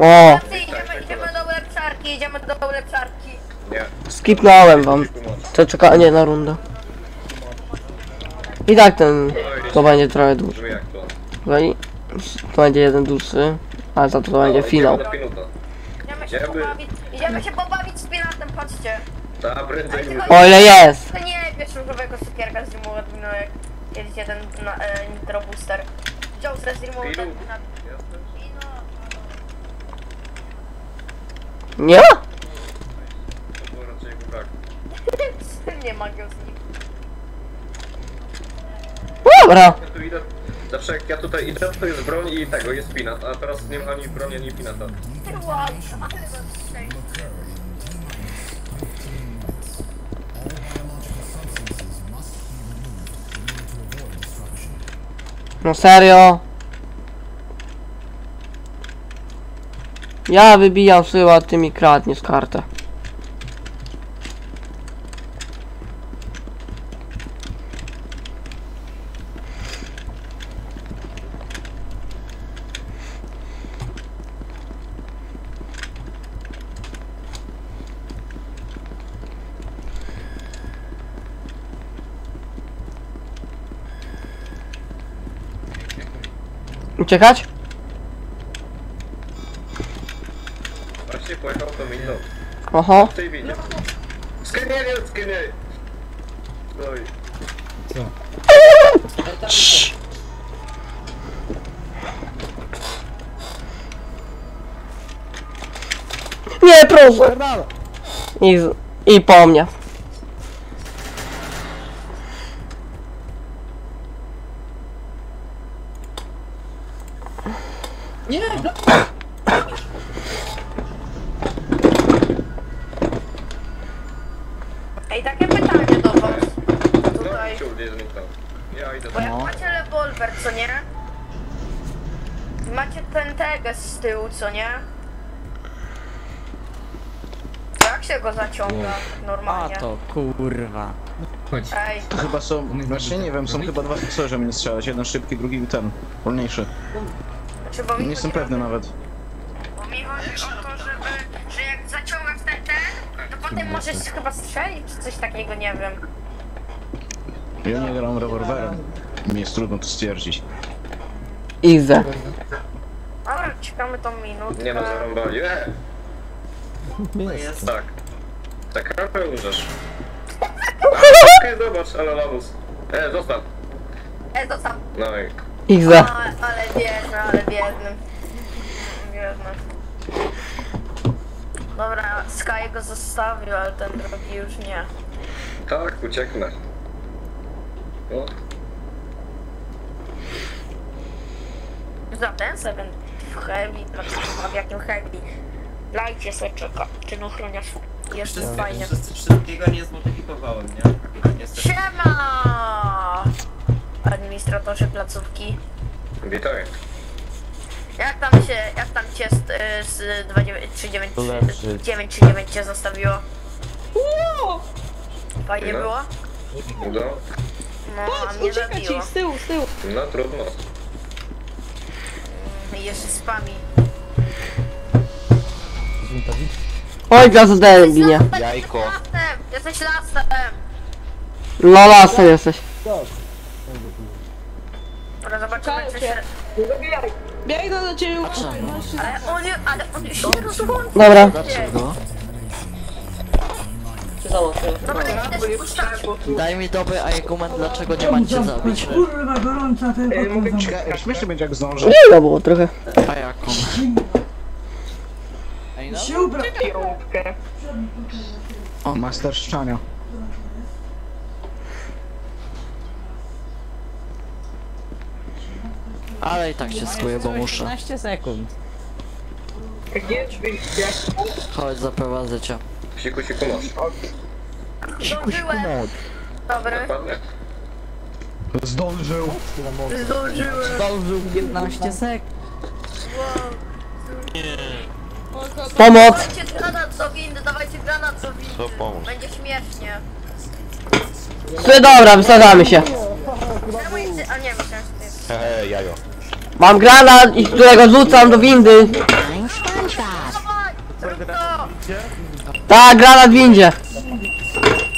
O, idziemy, idziemy do ulepszarki, idziemy do ulepszarki. Nie. skipnąłem wam to czekanie na rundę. I tak ten, to będzie trochę dłuższy. Brzmi jak to. No i to będzie jeden dłuższy, ale za to to będzie finał. idziemy do Pinuta. Idziemy się Idziemy. pobawić, idziemy się pobawić z piratem, chodźcie. Ta, prędzej. O ile jest! To nie bierz różowego cukierka z Dreamowa, no jak jedziecie ten na, e, Nitro Booster. Wziął ze Dreamowa ten Pilu. na... Nie? To było raczej brak. nie ma go z nim. Dobra. Ja tu idę... Zawsze jak ja tutaj idę, to jest broń i tego, jest pinat, a teraz nie ma ani broni, ani pinata. No serio? Ja wybijam syła, ty mi kradniesz kartę. Uciekać? Właśnie pojechał to minął. Oho. W tej winie. Skinienie, skinienie! Oj. Nie, proszę. I, z- I po mnie. Ej, takie pytanie do was. Tutaj. No, nie. Ja idę Bo jak tam. macie rewolwer, co nie? Macie ten teges z tyłu, co nie? To Jak się go zaciąga A normalnie? to kurwa. Ej, To chyba są, właśnie nie wiem, są chyba dwa sposoby, żeby mnie strzelać. Jeden szybki, drugi ten, wolniejszy. znaczy bo mi Nie jestem pewny nawet. Mi chodzi o to, żeby, że jak zaciągasz ten ten, to potem możesz chyba strzelić, czy coś takiego, nie wiem. Ja nie gram rewolwerem. Mi jest trudno to stwierdzić. Idę. Dobra, czekamy tą minutę. Nie no, zarąbali. E! Tak. Tak naprawdę umrzesz. Okej, zobacz, ale lamus. E, zostaw. E, zostaw. No i... Idę. A, ale biedny, ale biedny. Biedny. Dobra, Sky go zostawił, ale ten drugi już nie. Tak, ucieknę. O, Za ten sobie w heavy, chyba w jakim heavy. Lajcie sobie czeka, ten ochroniarz. Jest fajnie. Wszyscy wszystkiego nie zmodyfikowałem, nie? Niestety. Siema! Administratorzy placówki. witaj. Jak tam się, jak tam cię z, y, z 939 cię zostawiło? Fajnie No. było? No, No, a mnie zabiło. z tyłu, z tyłu. no trudno. I jeszcze spami. Oj, gwiazdę ginie. Jajko. Lasem! Jesteś lasem! No lasem jesteś. Dobra, zobaczymy Czekaj czy cię. się... Biegnę do ciebie. Ale on, ale on się nie rozłączy. Dobra. Dlaczego? Dobra, idę się puszczać. Daj mi dobry argument, dlaczego nie macie zabić. Kurwa gorąca Ciekawe, śmiesznie będzie jak zdążę. Nie no było trochę. A jaką? Ej no. się ubra... Master szczania. Ale i tak się skuję, bo muszę. 15 sekund. Chodź, zaprowadzę cię. Siku, siku masz. Zdążyłem. Dobry. Ładnie. Zdążył. Zdążyłem. Zdążył 15 sekund. Pomoc. Dawajcie granat windy, dawajcie granat windy. Co pomóc? Będzie śmiesznie. Ty dobra, wysadzamy się. Czemu jest... A nie, myślałem, że ty jest. Mam granat i którego rzucam do windy. Tak, granat windzie.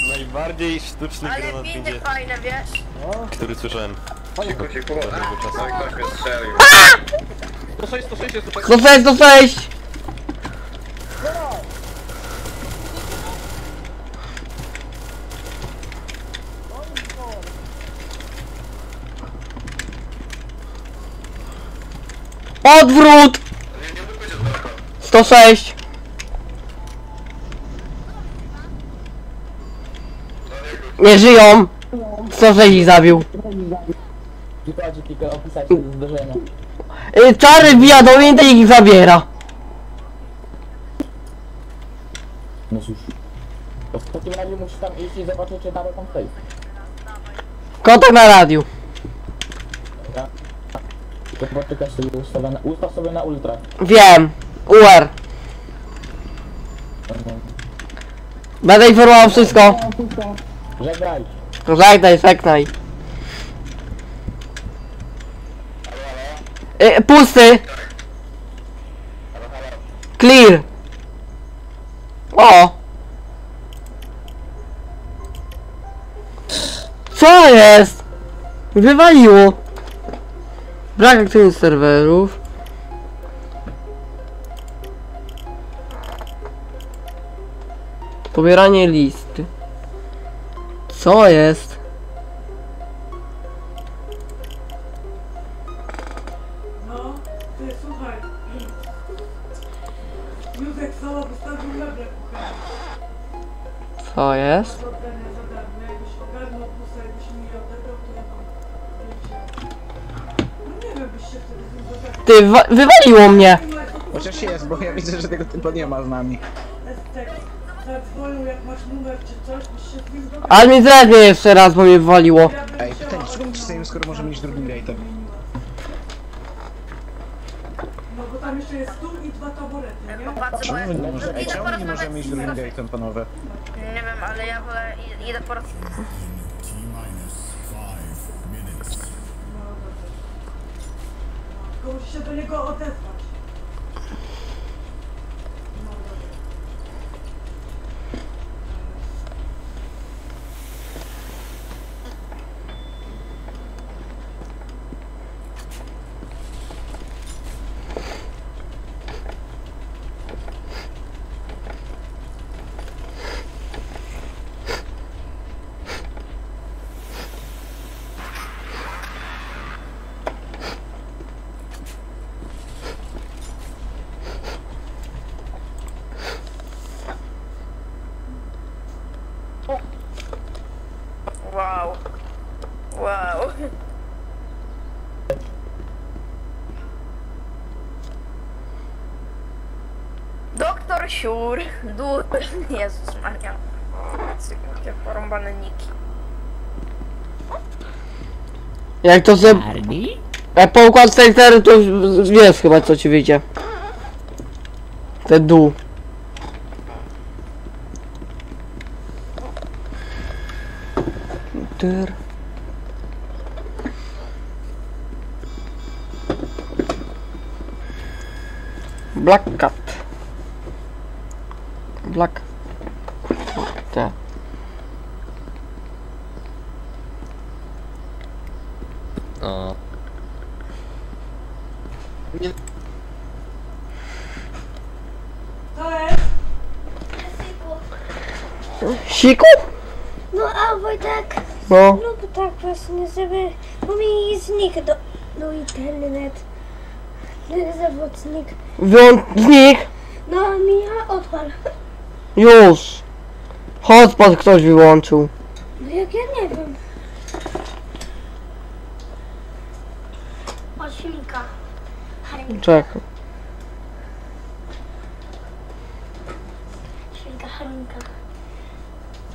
Najbardziej sztuczny Ale granat w windy windzie, fajne, wiesz? który słyszałem. Cicho, cicho. Tak, 106, 106 106, 106! Odwrót! 106! Nie żyją! 106 ich zabił. Tylko opisać. Y, Czary wbija do windy i ich zabiera. No cóż. To w takim razie musisz tam iść i zobaczyć, czy dalej tam stoi. Kontakt na radiu. Tylko poczekaj sobie ustawione. Ustaw sobie na ultra. Wiem. UR. Będę informował wszystko. Żegnaj. Żegnaj, żegnaj. Y, pusty. Clear. O. Co jest? Wywaliło. Brak aktywnych serwerów. Pobieranie listy. Co jest? No, ty słuchaj. Józek Soła wystawił meble. Co jest? Ty, wa- wywaliło mnie. Chociaż jest, bo ja widzę, że tego typa nie ma z nami. Ale mi zerwie jeszcze raz, bo mnie wywaliło. Ej, pytanie, czego my stoimy, skoro możemy iść drugim gate'em? No bo tam jeszcze jest stół i dwa taborety, Czemu nie możemy, ej, czemu my nie możemy iść z drugim gate'em, panowie? Nie wiem, ale ja wolę i- idę po raz... Tylko musisz do niego odezwać. No dobra. Wow. Wow. Doktor Siur. Dur. Jezus Maria. Jakie porąbane niki. Jak to ze... Jak po układce litery, to już wiesz chyba co ci wyjdzie. Te dół. Tyr. Black Cat. Black. Te. O. To jest Siku? No a Wojtek, No. no bo tak właśnie, żeby, bo mi znikł do, do internet. Zawodnik. Wyłącz znik. No mi odpal. Już. Hotspot ktoś wyłączył. No jak ja nie wiem. Od Czekaj. Harinka, Harinka.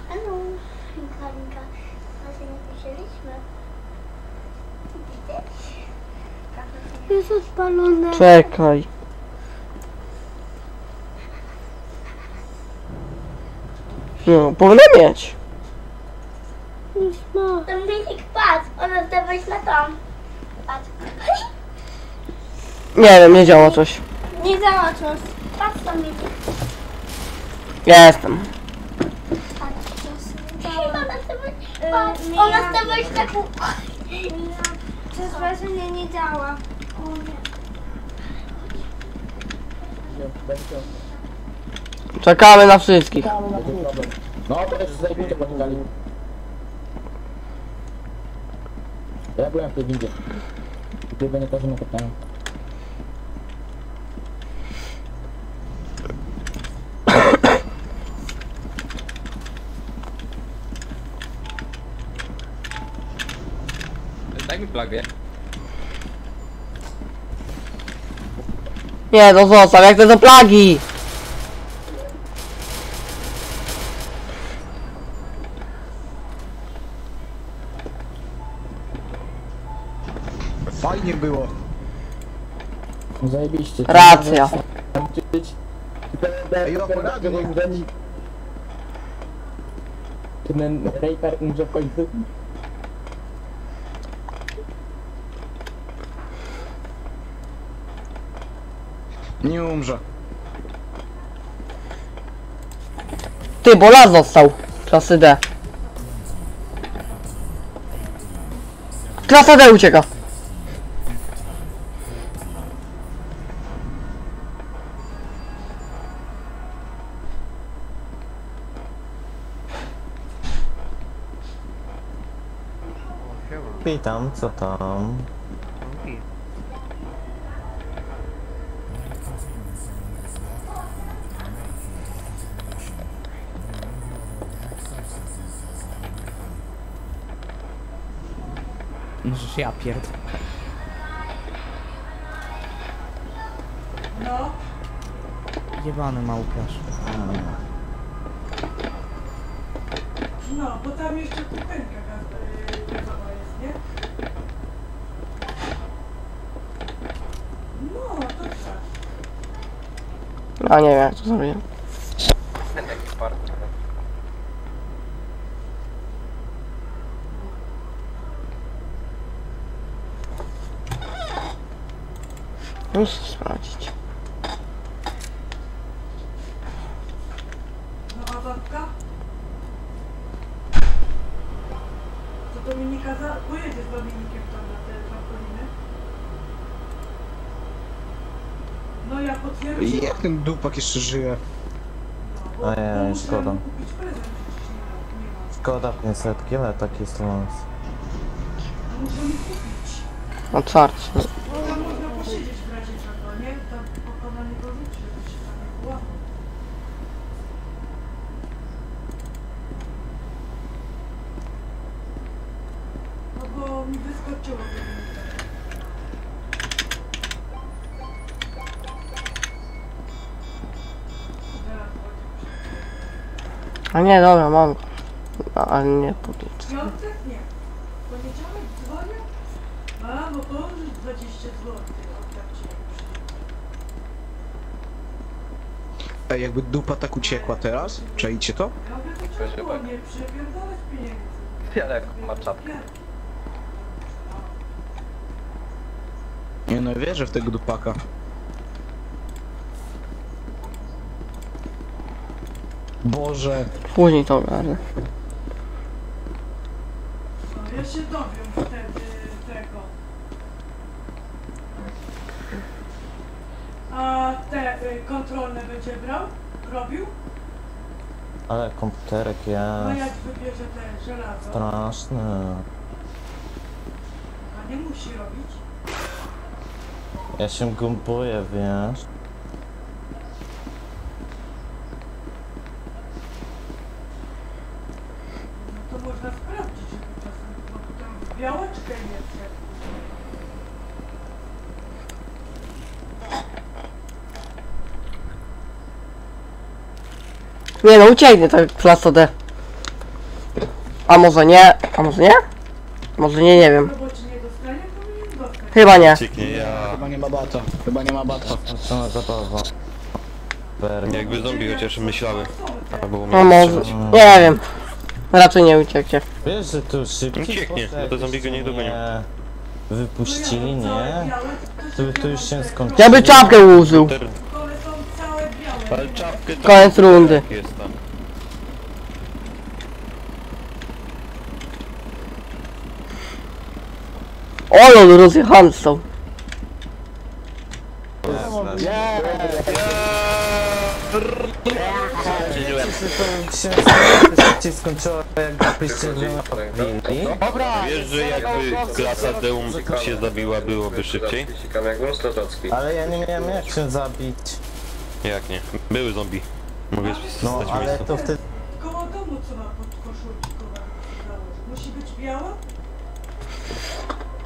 Halo, Harinka, Harinka. Właśnie nie wzięliśmy. Widać? Jest odpalone. Czekaj. No, powinna mieć. Ten bilik patrz, ona zdawać na tam. Patrz. Nie wiem, nie działa coś. Nie załatwiasz. Patrz tam bilik. Jestem. Patrz, ona chce wejść taką... Przez wrażenie nie działa. O nie. Czekamy na wszystkich. No to już zajmijcie poczekali. Ja byłem w tej windzie. Gdyby nie to, że mnie pytają. Daj mi plagę. Nie, to zostaw, jak te do plagi! Fajnie było. Zajebiście. Racja. Ej, o, poradnie. Czy ten Reaper umrze w końcu? Nie umrze. Ty, bo las został. Klasy D. Klasa D ucieka. Witam, co tam? Możesz ja pierd... No, Jebany małpiarz. no, bo tam jeszcze kuchenka gaz- yy, gazowa jest, nie? No, to tak. A nie wiem jak to zrobię. Ten taki partner. Muszę sprawdzić. No a babka? To Dominika za... pojedzie z Dominikiem tam na te trampoliny. No ja potwierdzę. I dupak jeszcze żyje? Ojej, szkoda. Szkoda 500, ale taki jest. No kupić. Otwarcie. Nie, dobra, mam. No, ale nie podliczę. Piątek nie. Poniedziałek dzwonię? A, to już 20 zł. Ej, jakby dupa tak uciekła teraz? Czajcie to? Ja mówię, to trzeba było nie przepierdalać pieniędzy. Ale ma czapkę. Nie no, wierzę w tego dupaka. Boże. Później to ogarnę. No, ja się dowiem wtedy tego. A te y, kontrolne będzie brał? Robił? Ale komputerek No jak jest wybierze te żelazo? straszny. A nie musi robić? Ja się gumpuję, wiesz? No to można sprawdzić, żeby czasem, bo tam białeczkę jest jak Nie no, ucieknie ta klasa D. A może nie? A może nie? Może nie, nie wiem. Chyba nie. Cieknie ja. Chyba nie ma bata. Chyba nie ma bata. Co zabawa. Jakby zombie chociaż myślały. Albo No umiały może. strzelać. Nie wiem. Raczej nie ucieknie. Wiesz, że tu szybciej Ucieknie, no to zombie go nie jakbyście dogonią. mnie Wypuścili, nie? To, to już się skończyło. Ja by czapkę użył. Ter- One są całe białe. Ale czapkę to... Koniec rundy. Jest tam. Olo, rozjechany są. Się skończyło jakbyście robili. Wiesz, że jakby klasa Deum się zabiła, byłoby szybciej? Jak. Ale ja nie miałem jak się zabić. Jak nie? Były zombie. Mogę No ale to wtedy... Koło domu co ma pod koszulki założyć. Musi być biała?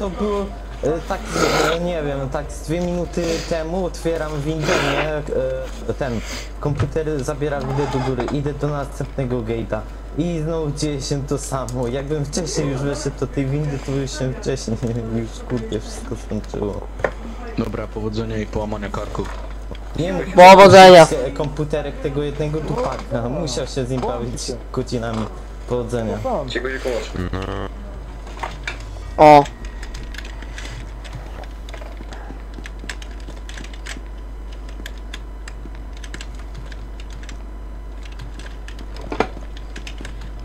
To było e, tak, e, nie wiem, tak z dwie minuty temu otwieram windę, nie? E, Ten komputer zabiera windę do góry, idę do następnego gate'a i znowu dzieje się to samo. Jakbym wcześniej już wyszedł do tej windy, to by się wcześniej już kurde wszystko skończyło. Dobra, powodzenia i połamania karku. Nie mógł Powodzenia. kupić komputerek tego jednego dupaka, musiał się z nim bawić godzinami. Powodzenia. Kołosz. O.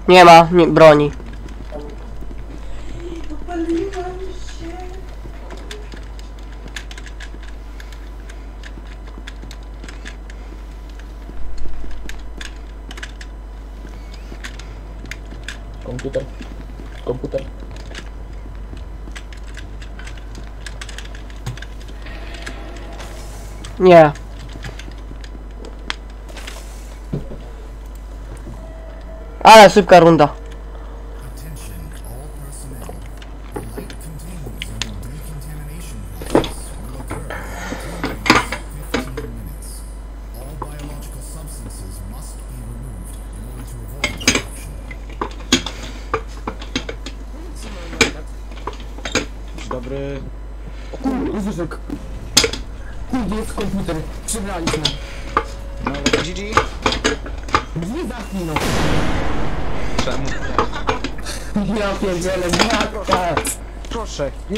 Nie ma nie, broni. Komputer. Komputer. Nie. Ale szybka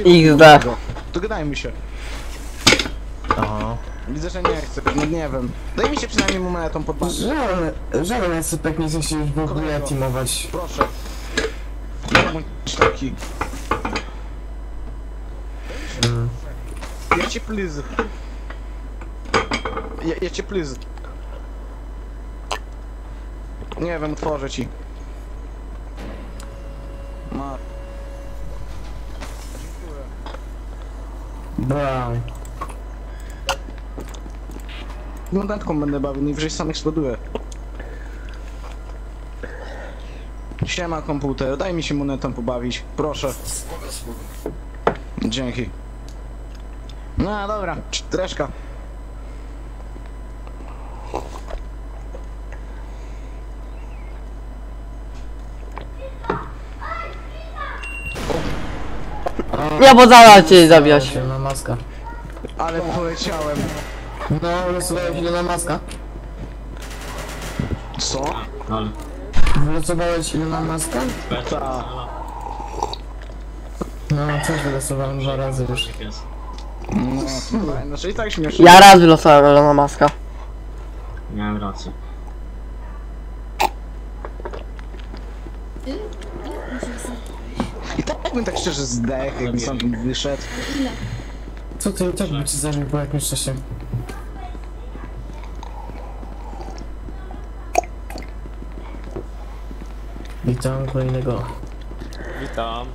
nie XD. tego. Dogadajmy się. Aha. Widzę, że nie chcesz, no nie wiem. Daj mi się przynajmniej monetą podbawić. Żaden, żaden sypek nie chce się już w ogóle Kolego. teamować. Proszę. Nie bądź taki. Ja cię please. Ja, ja cię please. Nie wiem, otworzę ci. Ma. Bra. Monetką będę bawił, najwyżej sam eksploduję. Siema komputer, daj mi się monetą pobawić, proszę. Dzięki. No dobra, cztereszka. Nie, bo zaraz cię zabijać. Maska. Ale poleciałem. No, losowałeś Ilona Maska. Co? Wylosowałeś Ilona Maska? Ta. No, też wylosowałem dwa razy już. No, znaczy i tak śmiesznie. Ja raz wylosowałem Elona Maska. Miałem rację. I tak bym tak szczerze zdech, jakby sam wyszedł. Co ty i tak by ci zabił po jakimś czasie? Witam kolejnego. Witam.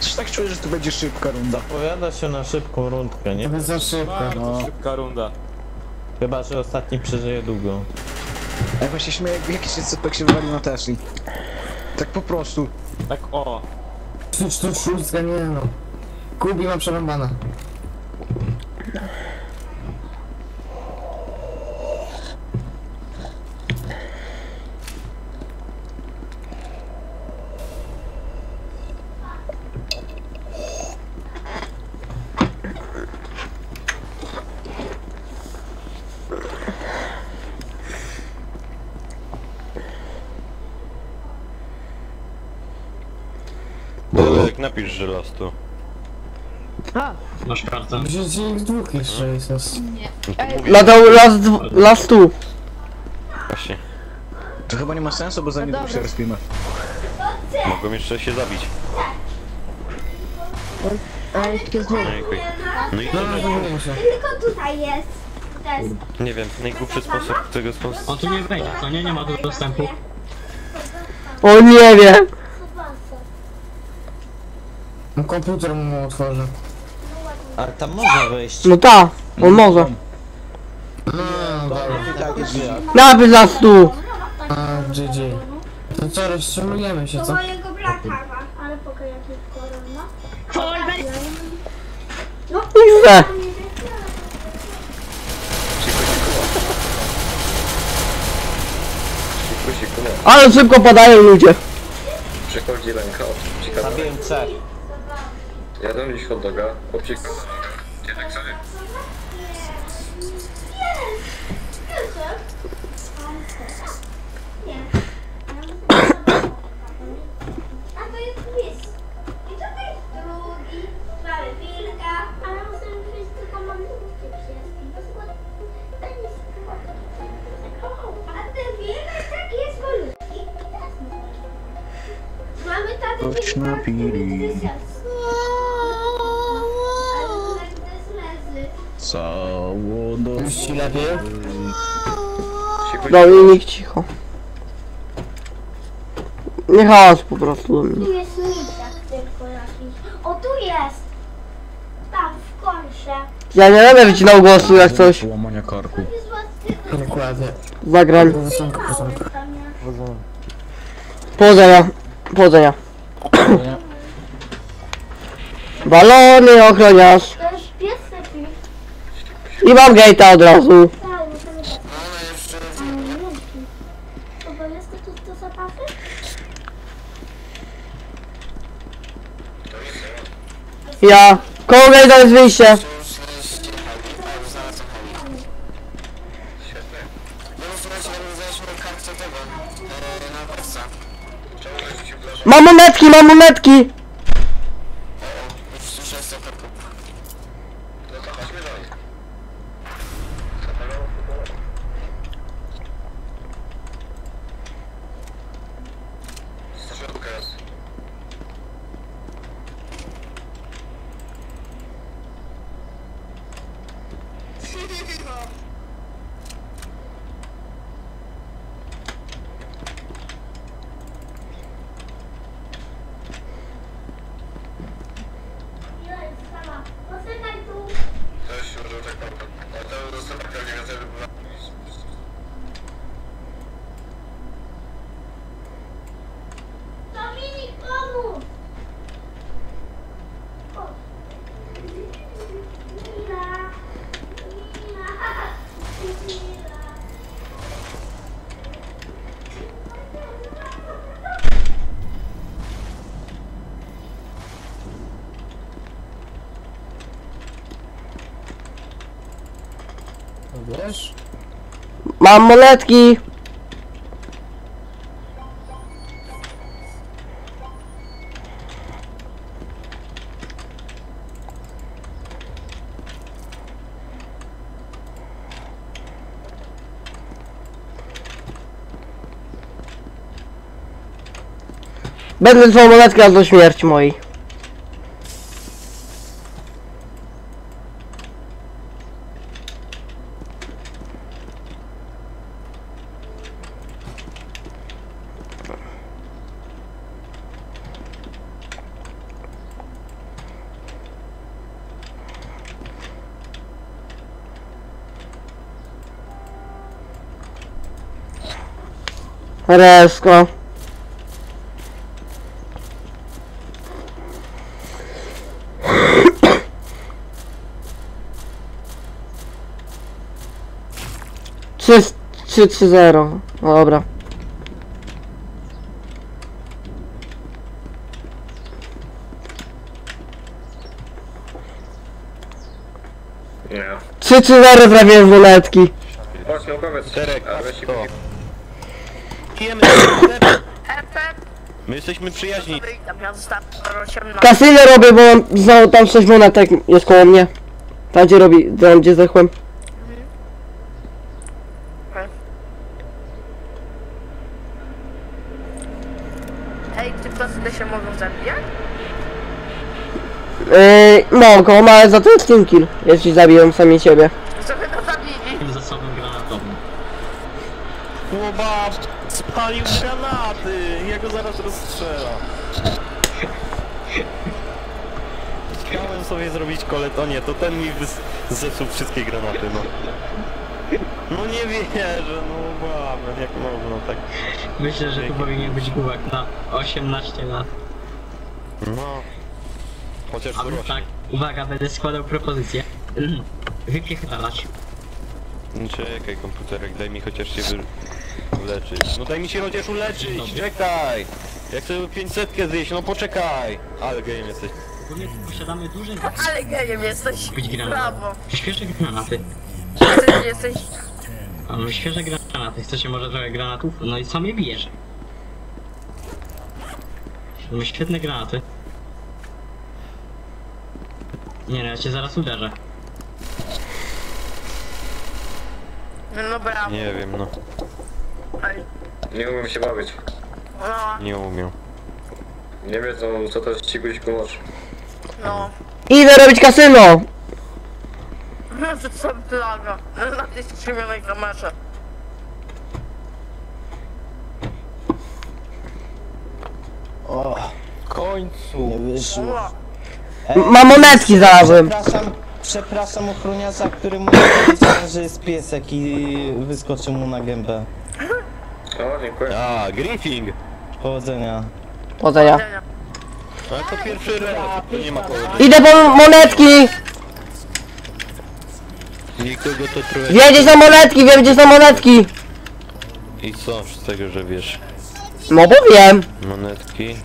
Coś tak czuję, że to będzie szybka runda. Powiada się na szybką rundkę, nie? To jest za szybko. Bardzo szybka runda. Chyba, że ostatni przeżyje długo. Ja właśnie śmieję, jakby jakiś cypek się wywalił na Tesli. Tak po prostu. Tak o. Przecież to szóstka, nie no. Kubi ma przerąbane. napisz, że las tu. Kartę? Przecież ich dwóch jeszcze jest. Latał las, dw- las tu. Właśnie. To chyba nie ma sensu, bo za niedługo się rozpimy. Mogą jeszcze się zabić. No i chuj. No i to Tylko tutaj jest. Też. nie wiem, najgłupszy sposób tego. On tu nie wejdzie, co nie? Nie ma tu dostępu. O nie wiem. Komputer mu otworzę. Ale tam można wejść. No ta, on może. Tak jest Napisz las tu. A, GG. To co, rozstrzelujemy się, co? mojego brata ma. Ale pokaż jaki korona. No. Idę. Cicho się kuna. Ale szybko padają ludzie. Przychodzi ręka, ciekawe. Zabiłem C. Jadę gdzieś hot doga, obcik. Gdzie tak sobie? A Cało do... Już ci lepiej? Dominik cicho. Nie hałas po prostu do mnie. Tu jest tylko jakiś. O, tu jest! Tam, w konsze. Ja nie będę wycinał głosu jak coś. Łamania karku. Jest łatwy. Dokładnie. Powodzenia. Powodzenia. Balony, ochroniarz. To jest pies taki. I mam gate'a od razu. Ja. Koło gate'a jest wyjście. Mam monetki, mam monetki! Jest, sama. Poczekaj tu. Też może tak mam. A to została pewnie więcej wybywa. Dominik, pomóż! O. Mila. Mila. Mila. Wiesz? Mam monetki! Będę twoją monetkę aż do śmierci mojej. Resko. Trzy, trzy, trzy, zero. No dobra. Nie. Trzy, trzy, zero trafiłem w monetki. Chodź, no powiedz. Czterech, A weź i sto. powiedz. Pijemy. My jesteśmy przyjaźni. Tam ja zostałem 18. Kasyno robię, bo znowu tam 6 monetek jest koło mnie. Tam gdzie robi, tam gdzie zdechłem. Ej, czy klasy się mogą zabijać? Yy, mogą, ale za to jest team kill, jeśli zabiją sami siebie. Sobie to zabili. Tym zasobem granatowym. Chłopak spalił granaty! Ja go zaraz rozstrzelam. Chciałem sobie zrobić kolet... O nie, to ten mi zepsuł wszystkie granaty, no. No nie wierzę, no mamy, jak można tak. Myślę, że tu powinien być główek na 18 lat. No. Chociaż A więc dorośli. tak, uwaga, będę składał propozycję. Wypiechralać. No Czekaj komputerek, daj mi chociaż się wy... uleczyć. No daj mi się chociaż uleczyć, czekaj! Ja chcę 500 zjeść, no poczekaj! Ale gejem jesteś. Ogólnie posiadamy duże Ale gejem jesteś. Kupić granat. Brawo. Świeże granaty. Jesteś, jesteś... Mamy świeże granaty. Chcecie może trochę granatów? No i co mnie bijesz? Mamy świetne granaty. Nie no, ja cię zaraz uderzę. No brawo. Nie wiem, no. Ej, Nie umiem się bawić. No, Nie umiem. Nie wiedzą co to jest ciguś gumacz. no. Idę robić kasyno! No to co plaga. Na tej skrzymionej kamerze. O, W końcu! nie wyszło. Ła. Ej, Mam monetki znalazłem. Przepraszam, przepraszam ochroniarza, który mu nie powiedziałem, że jest piesek i wyskoczył mu na gębę. O, dziękuję. A, griefing! Powodzenia. Powodzenia. A to pierwszy raz, to nie ma powodu. Idę po monetki! Nikogo to trochę... Wiem gdzie są monetki, wiem gdzie są monetki! I co z tego, że wiesz? No bo wiem. Monetki.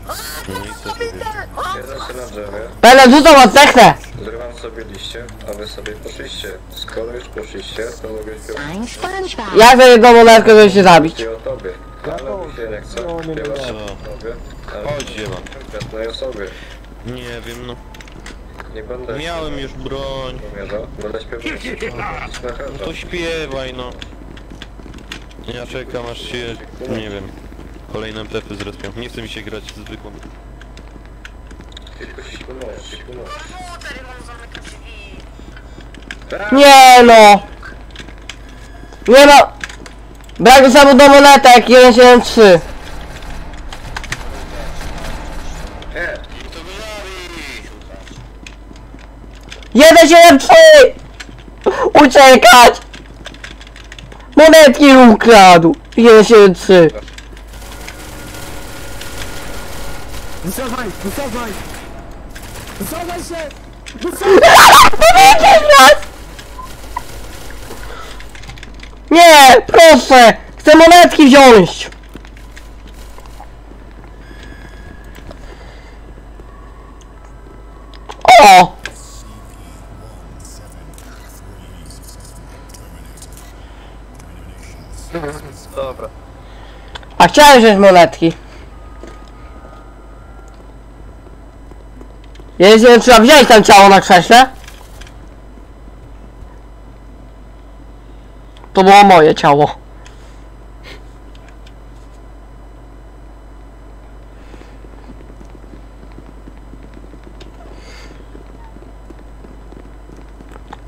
No i co, że wiesz? Siedzę się na drzewie, Będę rzucał oddechnę! Zrywam sobie liście, a wy sobie poszliście. Skoro już poszliście, to mogę śpiewać Ja chcę jedną monetkę, żeby się zabić. o tobie. Ale mi się nie chce śpiewać o tobie. ale Chodź, ziewa. konkretnej osobie. Nie wiem, no. Nie będę Miałem już broń. Będę śpiewał na No to śpiewaj, no. Ja czekam aż się... nie wiem. Kolejne MTF-y zrespią. Nie chce mi się grać zwykłą. Nie no! Nie no! Brak zasobu do monetek, 173. E, 173! Uciekać! Monetki ukradł! 173. Wycofaj, wycofaj! Się! Nas! Nie, proszę! Chcę monetki wziąć! O! Dobra. A chciałem wziąć monetki. Ja nie wiem, trzeba wziąć tam ciało na krześle. To było moje ciało.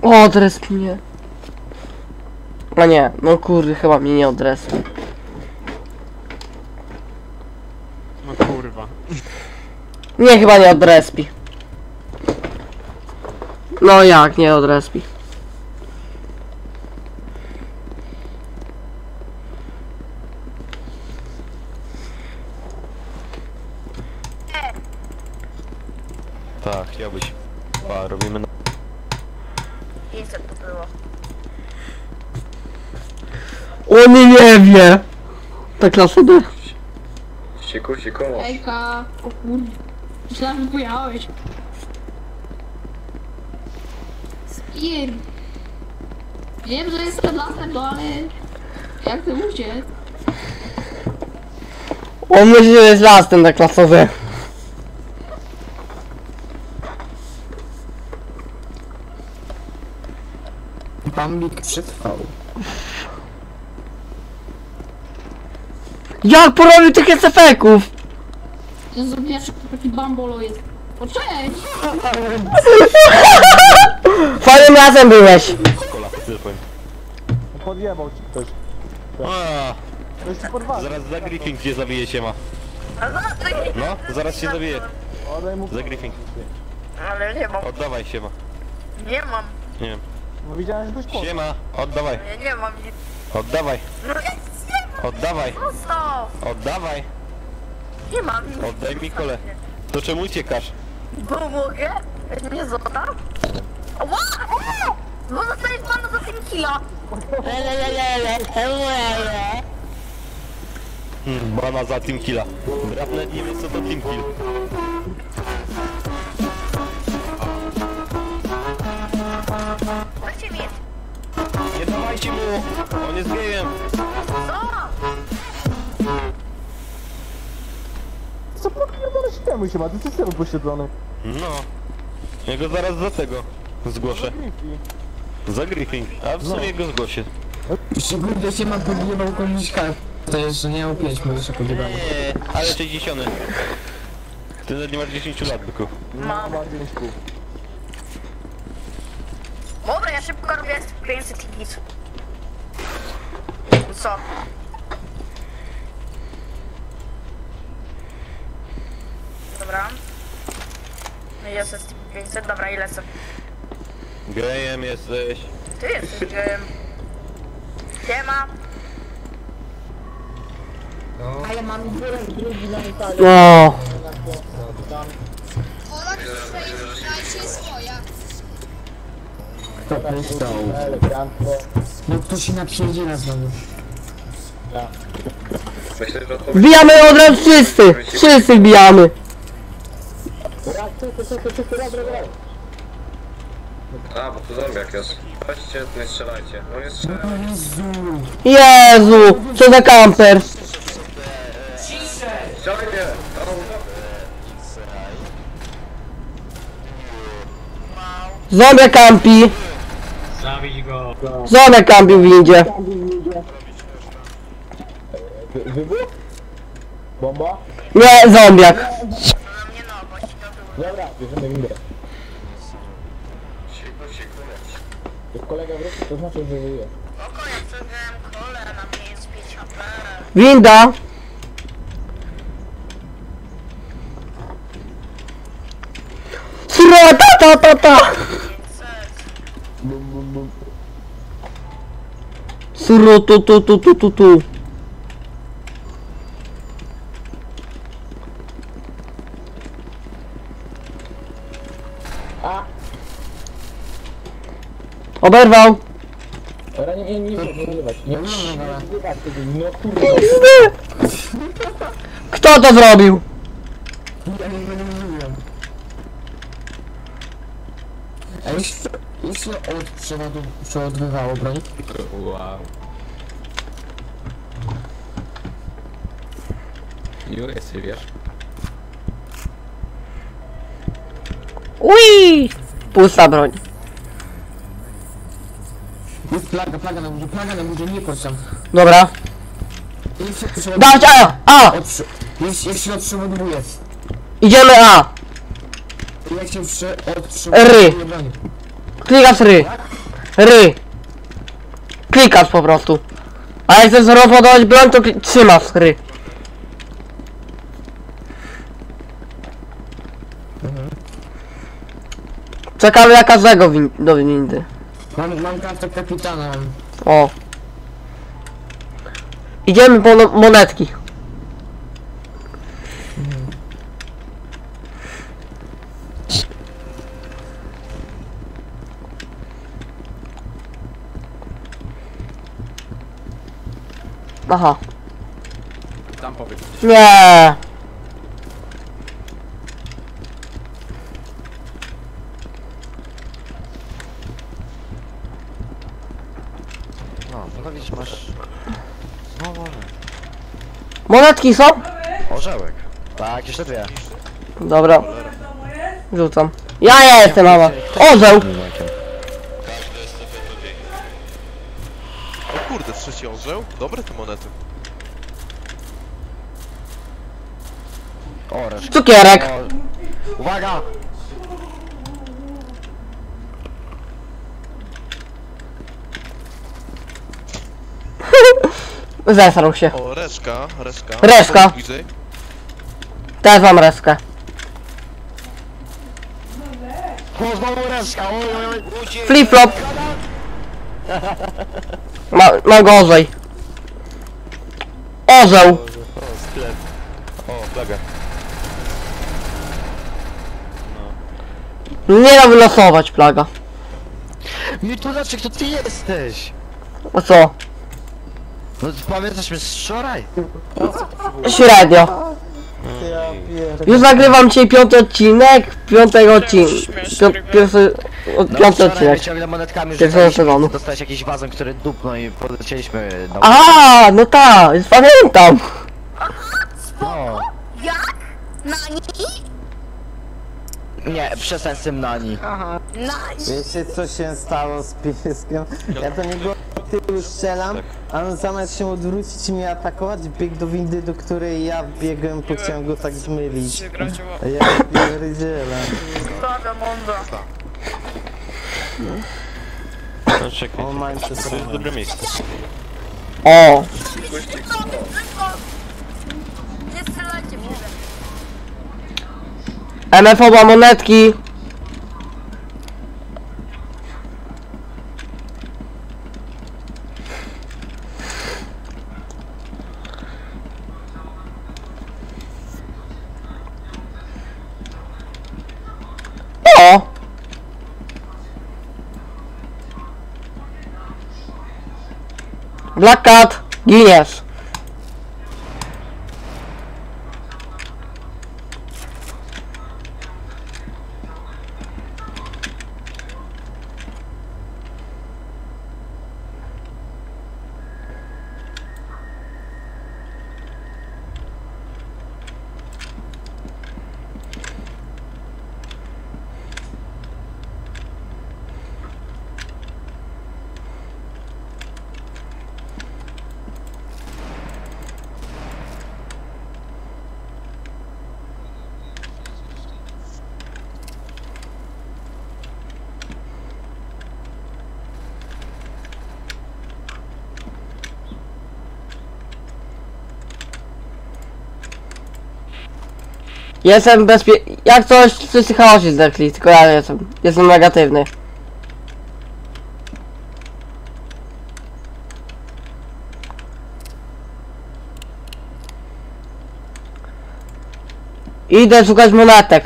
O, odresp mnie. A nie, no kurde, chyba mnie nie odresp. No kurwa. Nie, chyba nie odrespi. No jak, nie odrespi. Tak, chciałbyś. Pa, robimy na... I co to było? On nie wie! Ta klasa D. Siku, siku, Ejka, o kurde. Myślałem, że pojechałeś. Spier. Wiem, że jest przed lasem, no ale... Jak ty uciec? On myśli, że jest las ten na klasowy. Bambik przetrwał. Jak porobił tych SFX-ów? To jest pierwszy taki bambolo jest. O cześć! Fajnym razem byłeś. Kola, tyle powiem. Podjebał ci ktoś. A, Ktoś ci porwał. zaraz za griffing cię zabije się ma. No, zaraz się zabije. Oddaj mu... Za griffing. Ale nie mam, Oddawaj się ma. nie mam, Nie wiem. No widziałem, że ktoś podwał. Siema, oddawaj. nie, nie mam nic. Oddawaj. No ja nic nie mam, Oddawaj. zostaw! Oddawaj. Nie mam nic. Oddaj mi kole. To czemu uciekasz? Bo mogę? Nie zostaw? Ła! O! No dostajesz pana za tym killa! Hmm, bana za team killa. Brat nawet nie wie co to team kill. Dajcie mi Nie dawajcie mu! On jest gejem! Co? Co podpierdolę się temu się ma? Ty temu posiedzony. No. Ja go zaraz za tego zgłoszę. Za griffing. A w sumie go zgłoszę. Szczególnie się ma podjebał komuśka. To jeszcze nie upięć, może się podjebać. Nie, ale 60. Ty nawet nie masz 10 lat, byku. Mam. Dobra, ja szybko robię 500 nic. Co? Dobra. No jest jest 500, dobra, ile co? Gejem jesteś. Ty jesteś gejem. Siema. Ale mam górę drugi na Italię. No. Kto przestał? Elegancko. No kto się napierdziela znowu? Myślę, że to... Wbijamy od razu wszyscy. Wszyscy wbijamy. Raz, ty, ty, ty, ty, ty, dobra, dobra. A, bo tu zombiak jest. Chodźcie, nie strzelajcie. No nie strzelaj. Jezu! Jezu, co za kamper. Strzelajcie! Zombie kampi. Zabić go. Zombie kampi w windzie. Wy- Wybuch? Bomba? Nie, zombiak. Dobra, bierzemy windę. Siku, siku, Jak kolega wróci, to znaczy, że żyje. Oko, ja przegrałem kole, na mnie jest 5 HP. Winda. Sra, ta, ta, ta, ta. Tu, tu, tu, tu, tu, tu. A! Oberwał. Dobra, nie, nie, nie, nie, nie używać. Nie, nie, nie, nie używać tego. No kurwa. Kto to zrobił? Ja nie będę mówiłem. A jeszcze, jeszcze od przewodu przeładwywało broń. Wow. USA, wiesz? Ui! Pusta broń. Jest plaga, plaga na górze, plaga na górze, nie tam. Dobra. Dać A! A! Odprze- Jeszcze, jeszcze odprzeładowuję. Idziemy A. Jak się prze... odprzeładowuję broń. Klikasz ry. Ry. Klikasz po prostu. A jak chcesz rozładować broń, to kli- trzymasz ry. Czekamy na każdego win do windy. Mam, mam kartę kapitana. O. Idziemy po no- monetki. Aha. Tam powiedz. Nie. Widzisz, masz... No może. Monetki są? Orzełek. Tak, jeszcze dwie. Dobra. Rzucam. Ja, ja jestem mama. Orzeł! O kurde, trzeci orzeł? Dobre te monety. Oresz. Cukierek. Uwaga! Zesrał się. O, reszka, reszka. Reszka. Bliżej. Teraz mam reskę. O, znowu reszka, oj, oj, oj. Flip flop. Ma, ma gorzej. Orzeł. O, sklep. O, flaga. Nie da wylosować plaga. Mitulaczek, to ty jesteś! A co? No pamiętasz mnie z wczoraj? Średnio. Już nagrywam dzisiaj piąty odcinek, piątego odcinka. Pierwszy, od, No, piąty wczoraj odcinek. my ciągle monetkami Pierwszego sezonu. dostałeś jakiś wazon, który dupnął i polecieliśmy na A, no tak, już pamiętam. No. Jak? Nani? Nie, przestań z tym nani. Wiecie co się stało z pieskiem? Ja do niego tyłu strzelam, a on zamiast się odwrócić i mnie atakować, biegł do windy, do której ja biegłem, bo chciałem go tak zmylić. Ja pierdzielę. Plaga mądra. No czekaj, to jest dobre miejsce. O, Nie strzelajcie w siebie. MFO ma monetki. O! Black Cat, giniesz. Jestem bezpie... Jak coś, wszyscy chaosi zdechli, tylko ja jestem. Jestem negatywny. Idę szukać monetek.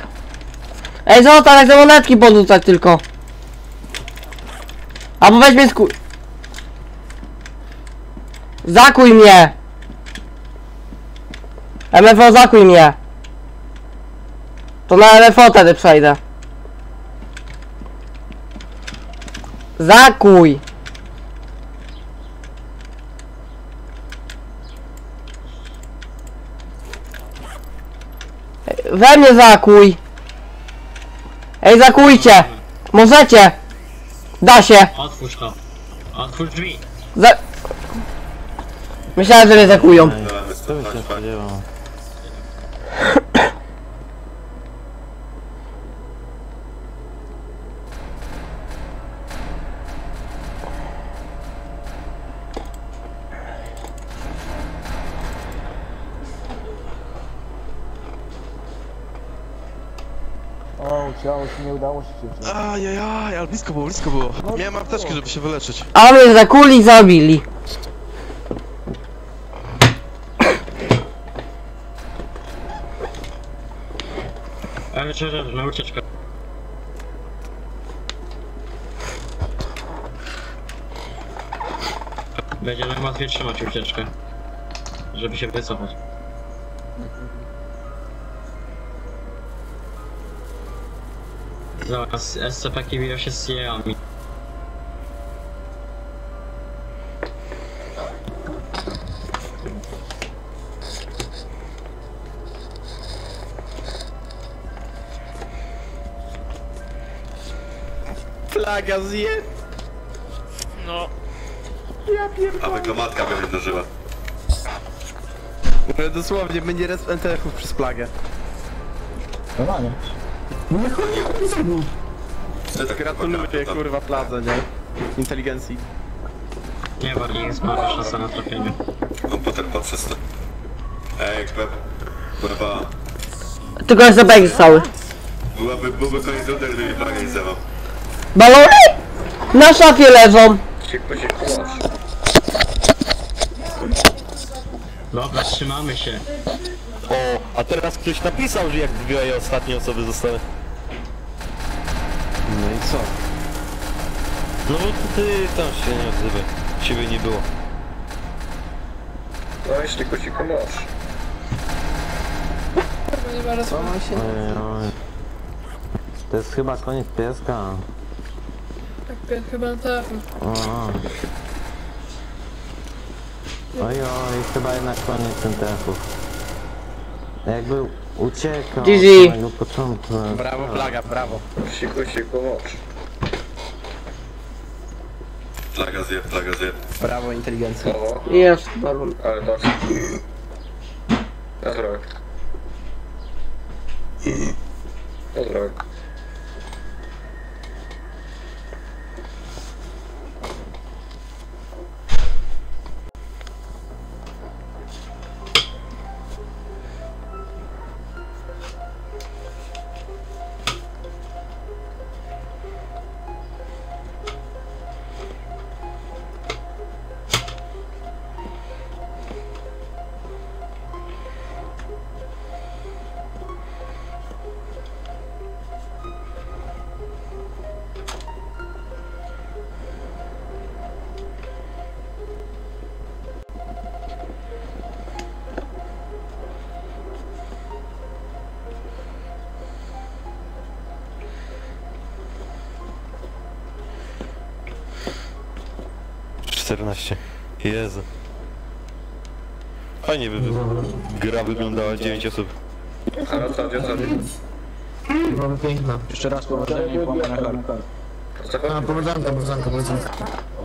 Ej, zostań, jak te monetki podrzucać tylko. Albo weź mnie sku... Zakuj mnie! MFO, zakuj mnie! To na LFO wtedy przejdę. Zakuj! We mnie zakuj! Ej, zakujcie! Możecie! Da się! Otwórz to. Otwórz drzwi. Za... Myślałem, że mnie zakują. Co by się spodziewał? O, ucięło się, nie udało się cię. Ajajaj, ale blisko było, blisko było. Miałem apteczkę, żeby się wyleczyć. A mnie zakuli i zabili. Ale czy, że, na ucieczkę. Będzie najłatwiej trzymać ucieczkę. Żeby się wycofać. No, SCP Kibiro się z Jerami. Flaga zje! No. Ja pierdolę. Aby go matka by wydłużyła. Dosłownie będzie resp przez plagę. Normalnie. Gratuluję kurwa pladze, nie? Inteligencji. Nie, bardziej jest mała szansa na trafienie. Komputer podsystem. Ej, Pep. Kurwa. Tylko jest zabeg cały. Byłaby, byłby koniec rundy, gdyby nie zewał. Balony? Na szafie leżą. Dobra, trzymamy się. O, a teraz ktoś napisał, że jak dwie ostatnie osoby zostały. Co? No bo ty tam się nie odzywaj. Ciebie nie było. No jeśli kociko masz. Oj, oj. To jest chyba koniec pieska. Tak, chyba tak. O. Oj, oj, chyba jednak koniec NTF-ów. Jakby uciekał GG. od samego początku. Brawo plaga, brawo. Cicho się kłasz. Plaga zje, plaga zje. Brawo inteligencja. O, Jest balon. ale tak. Na zdrowie. Na zdrowie. Jezu. Fajnie by gra wyglądała 9 osób. Ale co, gdzie co? Mamy piękna. Jeszcze raz powodzenia i łamania harp. A, powodzonka, powodzonka, powodzonka.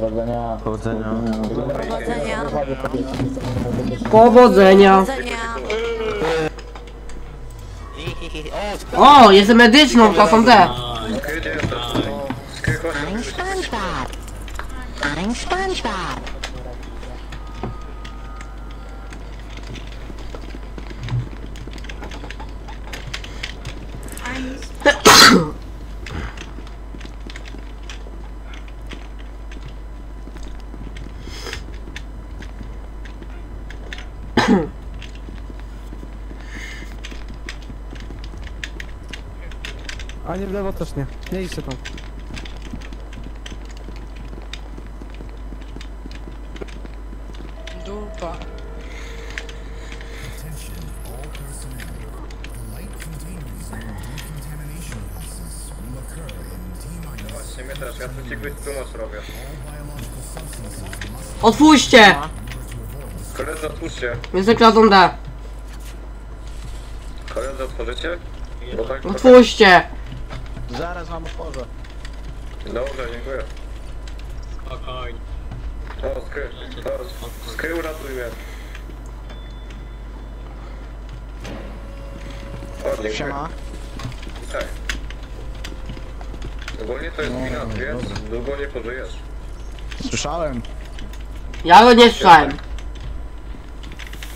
Powodzenia. Powodzenia. Powodzenia. O, jestem medyczną gdzie jesteś? Skry, chodź. SpongeBob. I'm SpongeBob. W lewo też nie. Nie idźcie tam. Dupa. Właśnie mnie też, ja tu ci wytłumacz robię. Otwórzcie! Koledzy, otwórzcie. Jestem klasą D. Koledzy, otworzycie? Bo tak... Otwórzcie! Zaraz wam otworzę. Dobrze, dziękuję. Spokojnie. O, skry, o, skry uratuj mnie. O, dziękuję. Siema. Tak. Ogólnie to jest wina, więc długo nie pożyjesz. Słyszałem. Ja go nie słyszałem.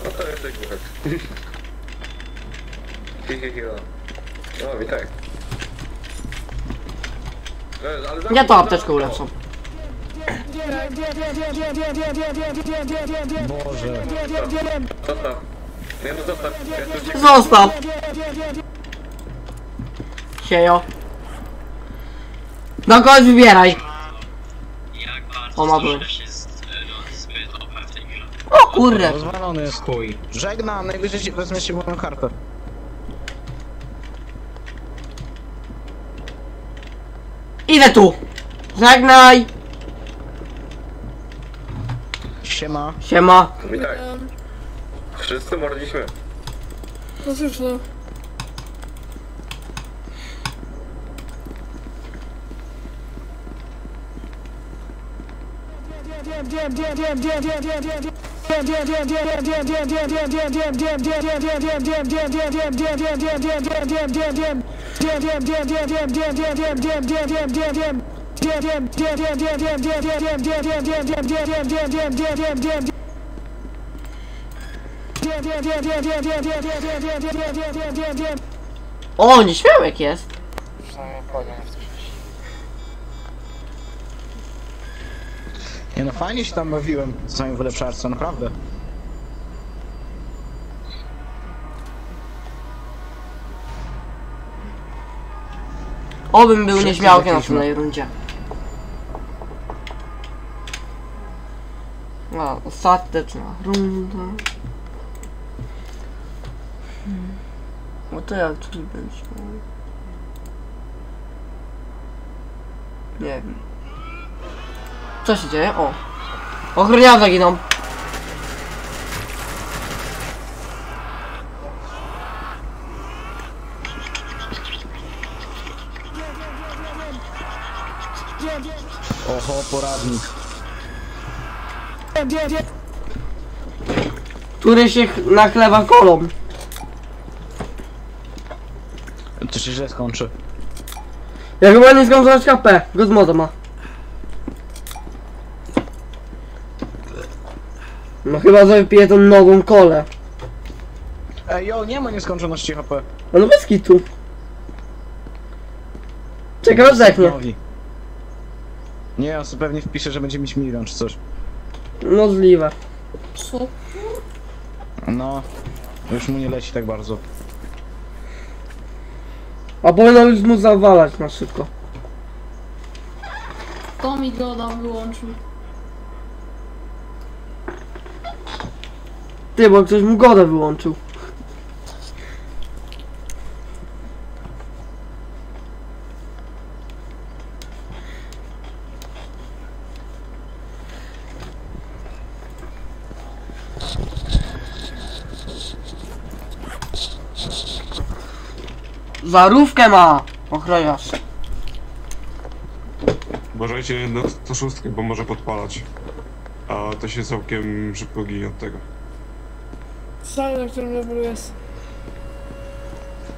No to jesteś głuchy. Hi, hi, hi, o. No, witaj. Ja to apteczkę ulepszam. Boże. Zostaw. Siejo. No kogoś wybieraj. O, ma. O kurde. Rozwalony jest. Chuj. Żegnam, najwyżej wezmę się moją kartę. Idę tu. Żegnaj. Siema. Siema. Witaj. Wszyscy mordliśmy. No cóż, no. O, nieśmiałek jest. Nie no, fajnie się tam bawiłem z samym wylepszarstwem, naprawdę. Obym był nieśmiałkiem na następnej rundzie. No, ostateczna runda. Hmm. No to jak tu będzie? Nie wiem. Co się dzieje? O! Ochroniarze zaginą! Oho, poradnik. Który się ch- naklewa kolą. To się źle skończy. Ja chyba nie skończyłem KP. Godmoda ma. No chyba, że wypije tą nogą kolę. Ej, jo, nie ma nieskończoności HP. No, no bez kitu. Czekaj, aż zdechnie. Nie, on sobie pewnie wpisze, że będzie mieć milion czy coś. Możliwe. Co? No, już mu nie leci tak bardzo. A powinno już mu zawalać na szybko. To mi goda wyłączył. Ty, bo ktoś mu godę wyłączył. Zarówkę ma! Ochroniarz. Uważajcie na 106, bo może podpalać. A to się całkiem szybko ginie od tego. Cały na którym levelu jest.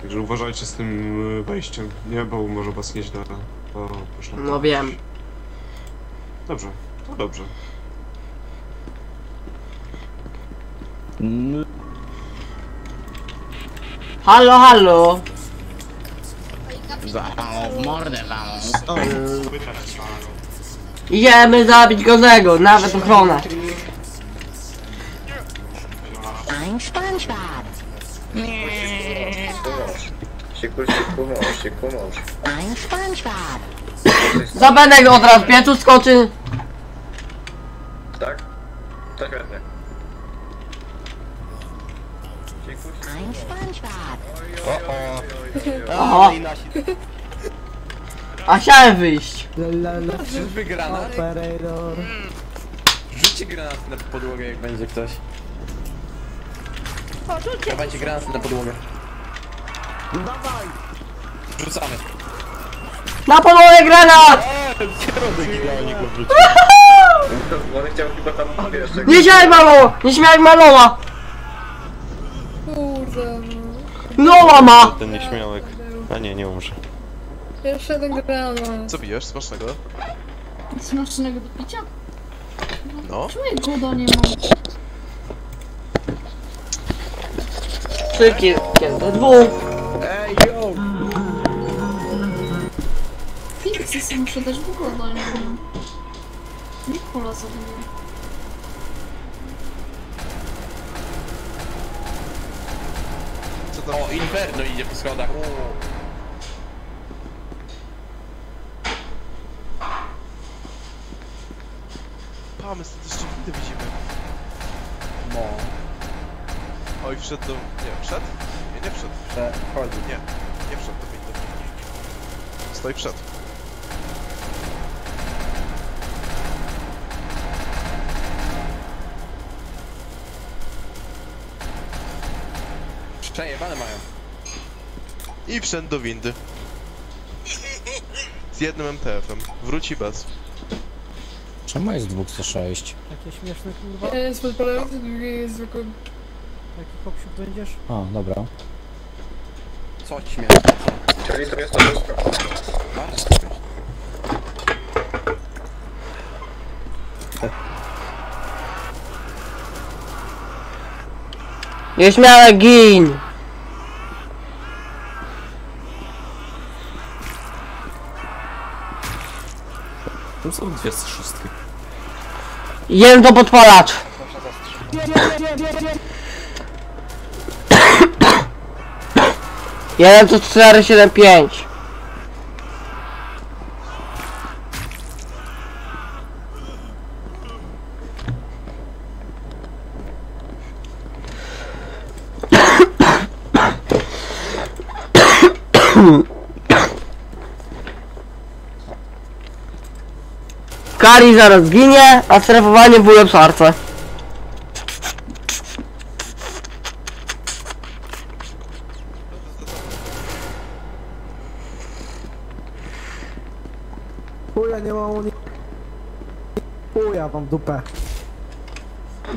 Także uważajcie z tym y, wejściem. Nie, bo może was nieźle to poszło. No wiem. Dobrze, to dobrze. Halo, halo! W mordę wam. Idziemy zabić Gozego, nawet ochronę. I'm SpongeBob. SpongeBob. Zabędę go od razu, piecu skoczy. Tak? Tak pewnie. I'm SpongeBob. Oho. A chciałem wyjść. Czyżby granat? Rzućcie granat na podłogę jak będzie ktoś. Dawajcie granat na podłogę. Dawaj! Rzucamy. Na podłogę granat! On chciał chyba tam, wiesz, jak... Nie śmiaj malo! Nie śmiaj maloła! Kurde, Loła ma! Ten nieśmiałek. A nie, nie umrze. no. Jeszcze jeden granat. Co bijesz? Smacznego? Smacznego do picia? No. Czuję głoda nie mam. Szybkie, kiedy dwóch. Ej, yo! Pizzę sobie muszę dać, bo głoda nie mam. Nikola zabiję. O, Inferno idzie po schodach. Pa, my stąd jeszcze windy widzimy. No. Oj, wszedł do... Nie, wszedł? Nie, nie wszedł. Przechodzi. Nie, nie wszedł do windy. Stoi przed. Przejebane mają. I wszedł do windy. Z jednym MTF-em. Wróci bez. Czemu jest 206? Takie śmieszne kurwa. Jeden jest podpalający, drugi jest zwykły. Jaki kopsiuk będziesz? O, dobra. Co śmieszne, Czyli to jest to wszystko. Bardzo Nieśmiałe gin! Są dwie szóstki. Jeden to podpalacz. Jeden to 475. Kari zaraz ginie, a strefowanie w ulepszarce. Chuja nie ma uni... Chuja wam dupę.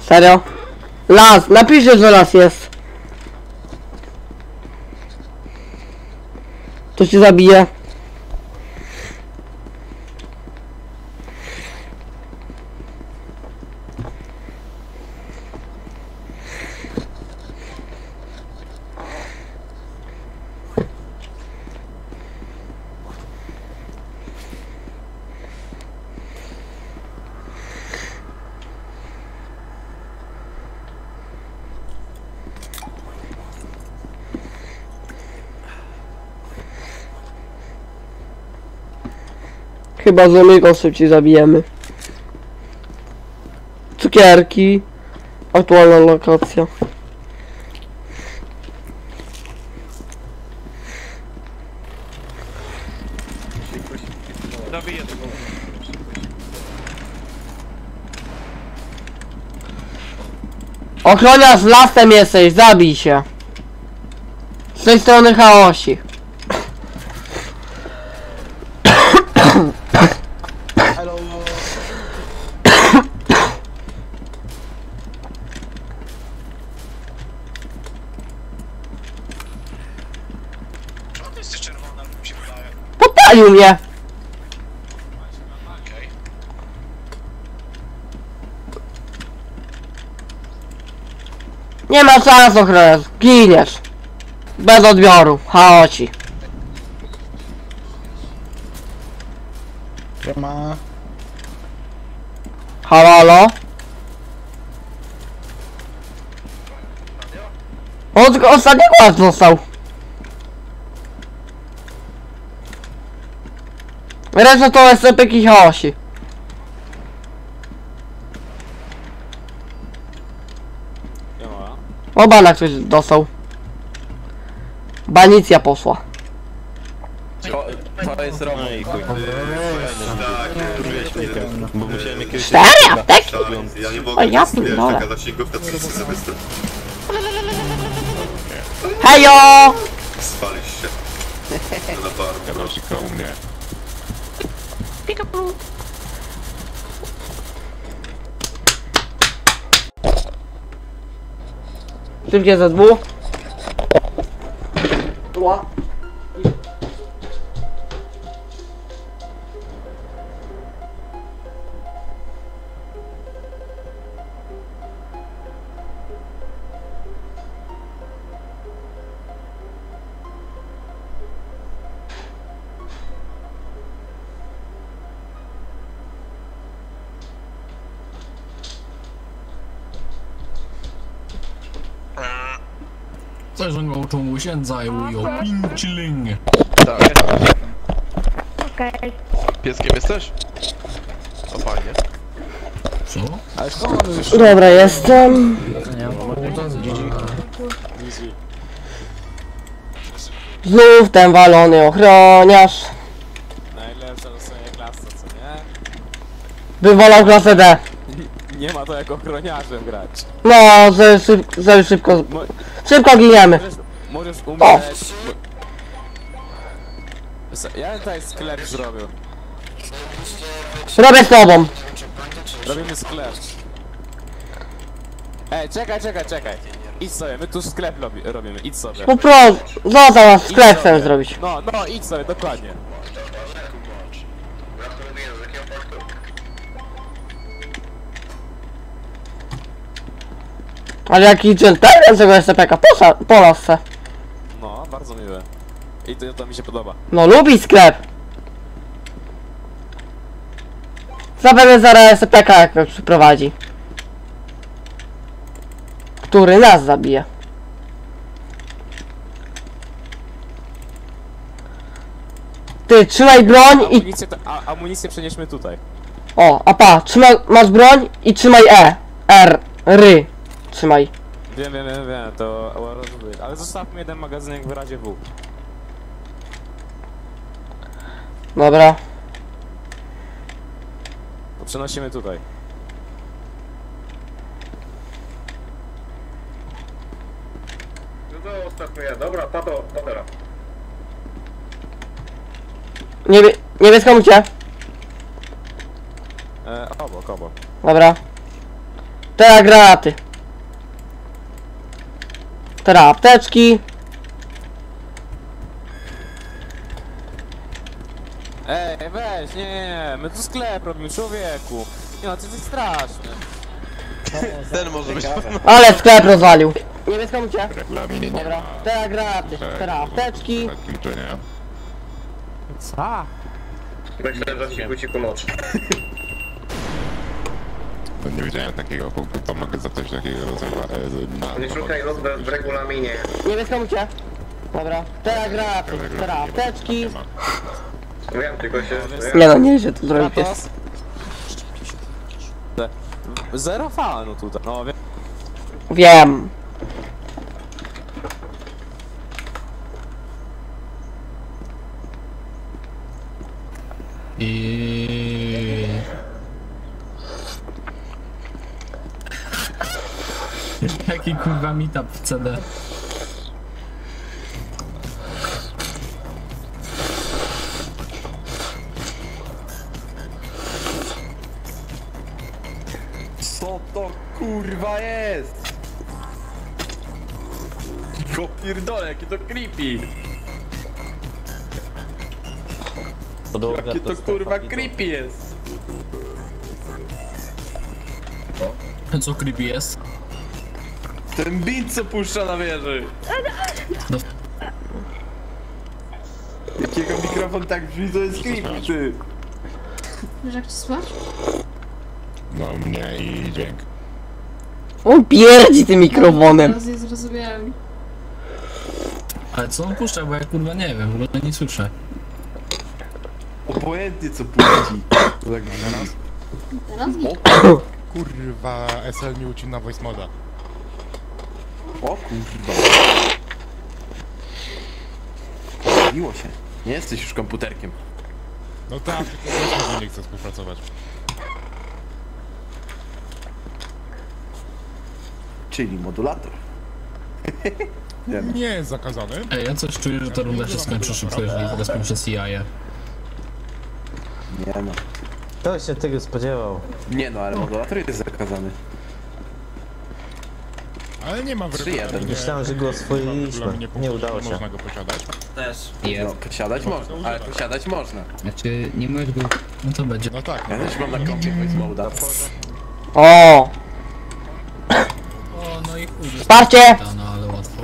Serio? Las, napiszę, że las jest. To cię zabije. Chyba złomego szybciej zabijemy. Cukierki. Aktualna lokacja. Zabiję tego. Ochroniarz lasem jesteś, zabij się. Z tej strony chaosi. Podpalił mnie! Ma szans ochroniarz, giniesz. Bez odbioru, chaoci. Siema. Halo, halo? On tylko ostatni głos został. Reszta to jest epiki chaosi. O, bana ktoś dostał. Banicja poszła. To, to jest Roman. No i chuj. Użyję śmiechu, bo musiałem jakiegoś... Cztery apteki? Ja nie O, ja pierdolę. zasięgówka 300 semestr. Hejo! Spalisz się. Na barku. Rosika u mnie. Szybkie ze dwóch. Ła. 在人工中，现在我有冰淇淋。 Okej. Pieskiem jesteś? O fajnie. Co? Ale skąd on już... Dobra, jestem. Znów ten walony ochroniarz. Najlepsza losowanie klasa, co nie? Wywalał klasę D. Nie ma to jak ochroniarzem grać. No, że, szyb, że szybko. Szybko giniemy. Możesz, możesz umrzeć. bo- Ja bym tutaj sklep zrobił. Robię z tobą. Robimy sklep. Ej, czekaj, czekaj, czekaj. Idź sobie, my tu sklep robi, robimy, idź sobie. Po prostu, no Idź sklep chcę zrobić. No, no, idź sobie, dokładnie. Ale jaki dżentelmen tego SCP-ka, posa, po lasce. No, bardzo miłe. I to, to mi się podoba. No lubi sklep. Zapewne zaraz SCP-ka jak jak przyprowadzi. Który nas zabije. Ty, trzymaj broń i... Amunicję, to, a, amunicję przenieśmy tutaj. O, a pa, trzymaj, masz broń i trzymaj E. R. Ry. Trzymaj. Wiem, wiem, wiem, wiem, to rozumiem. Ale zostawmy jeden magazynek w razie W. Dobra. To przenosimy tutaj. No to ostatnio ja. Dobra, tato, tatera. Niebie niebieska mucie. E, obok, obok. Dobra. Teraz granaty. Teraz apteczki. Ej, weź, nie, nie, nie, my tu sklep robimy, człowieku. Nie no, ty jesteś straszny. Ten może być... Ale sklep rozwalił. Niebieska mucie. Dobra. Teraz granaty. Teraz apteczki. Co? Myślę, że ci guciku noc. To nie widziałem takiego punktu, to mogę za coś takiego rozebrać. Nie szukaj los w w regulaminie. Niebieska mucie. Dobra. Teraz granaty. Teraz apteczki. Wiem, tylko się... Nie no, nie, że to zrobił pies. Zero fanu tutaj. No, wiem. Wiem. I... Jaki kurwa meetup w CD? Co to kurwa jest? Go pierdolę, jakie to creepy! Jakie to kurwa creepy jest! Co creepy jest? Ten beat co puszcza na wieży! No. Jakiego mikrofon tak brzmi, to jest creepy, ty! Wiesz jak ci słać? No mnie i dźwięk. On pierdzi tym mikrofonem. Teraz je zrozumiałem. Ale co on puszcza, bo ja kurwa nie wiem, w ogóle nie słyszę. Obojętnie co puści. Tak Teraz? Teraz nie. Kurwa, SL nie ucina voice moda. O kurwa. Miło się. Nie jesteś już komputerkiem. No tak, tylko nie chce współpracować. Czyli modulator. nie. Nie jest zakazany. Ej, ja coś czuję, że ta runda się skończy szybko, jeżeli wezmę przez CIA. Nie no. Kto się tego spodziewał? Nie no, ale modulator jest zakazany. Ale nie ma w regulaminie- Myślałem, że go oswoiliśmy. Nie że udało się. Można go posiadać. Też. No, posiadać można, ale posiadać można. Znaczy, nie możesz go... No to będzie. No tak. Ja też mam na kompie voice moda. O! O, no i chuj. Wsparcie! No, ale łatwo.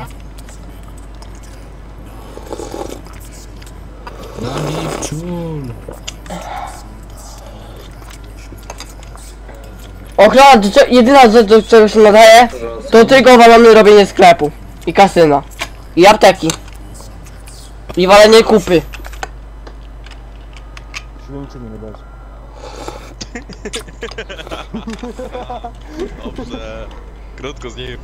Nagi w czul. Ochrona, jedyna rzecz, do czego się nadaje, to tylko walone robienie sklepu. I kasyna. I apteki. I walenie kupy. Dobrze. Krótko z nim.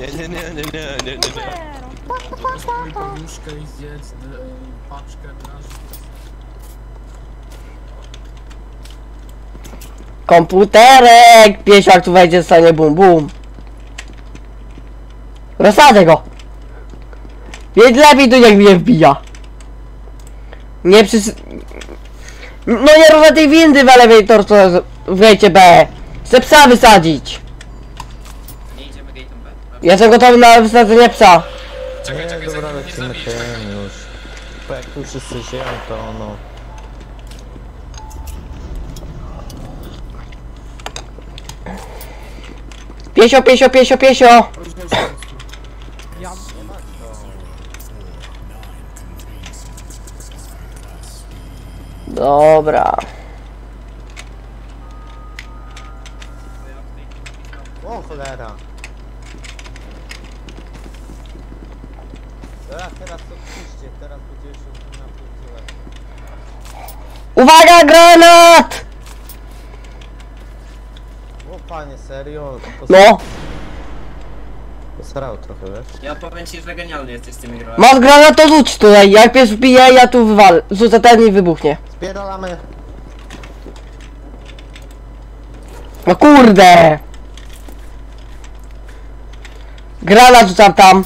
Nie, nie, nie, nie, nie, nie, nie, nie. Spój poduszkę i zjedz y, paczkę. Komputerek! Piesiak tu wejdzie, stanie bum bum. Rozsadzę go! Więc lepiej to niech mnie wbija. Nie przys... No nie ruszę tej windy w elevator, co wejdzie B. Chcę psa wysadzić. Nie idziemy B. Jestem gotowy na wysadzenie psa. Nie, dobra, lecimy tym już. Bo jak tu wszyscy żyją, to no... Piesio, piesio, piesio, piesio. Dobra. O cholera! Teraz to piszcie, teraz będzie na. Uwaga, granat! Panie, serio? No. Posrał trochę, wiesz? Ja powiem ci, że genialny jesteś z tymi grami. Masz granat, to rzuć tutaj. Jak pies wbije, ja tu wywalę. Rzucę ten i wybuchnie. Spierdalamy! No kurde! Granat rzucam tam.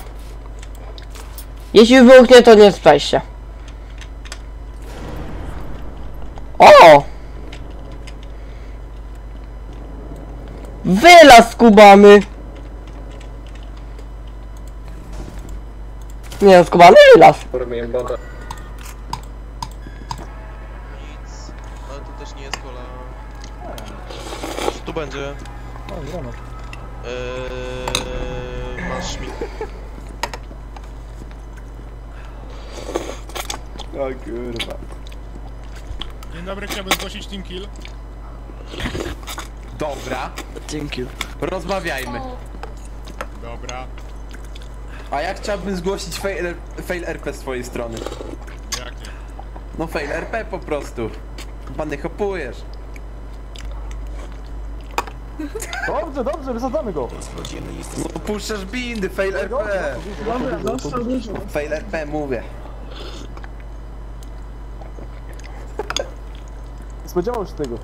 Jeśli wybuchnie, to nie spajcie. O! Wylaz skubany! Nie no, skubany. Robiłem bota. Ale to też nie jest kola. Tu będzie. Eee, masz mi. O kurwa. Dzień dobry, chciałbym zgłosić team kill. Dobra. Dzięki. Rozmawiajmy. Dobra. A ja chciałbym zgłosić fail, fail RP z twojej strony. Jak nie? No fail RP po prostu. Pany hopujesz. Dobrze, dobrze, wysadzamy go. No puszczasz bindy, fail RP. Dobra, dostał dużo. Fail RP mówię. Spodziewał się tego.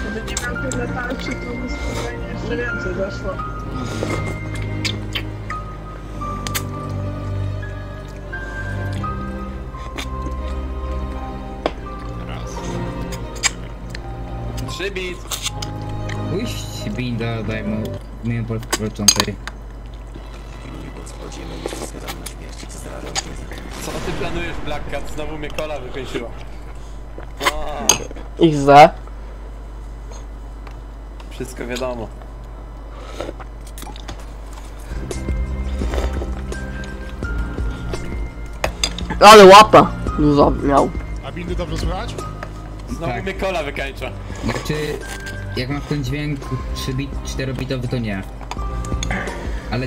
Gdyby nie miał tyle tarczy, to by spokojnie jeszcze więcej zeszło. Trzy bit. Puść binda, daj mu mnie początek. Co ty planujesz Black Cat? Znowu mnie kola wykończyła. A, XZ. wszystko wiadomo. Ale łapa. Dużo miał. A bindy dobrze słychać? Znowu Tak. mnie kola wykańcza. Znaczy, jak ma ten dźwięk 3 bit, 4 bitowy to nie. Ale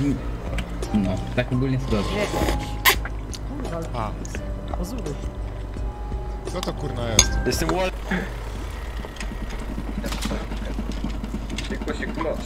no, tak ogólnie to dobrze. A. Co to kurna jest? Jestem wall. Się kloć.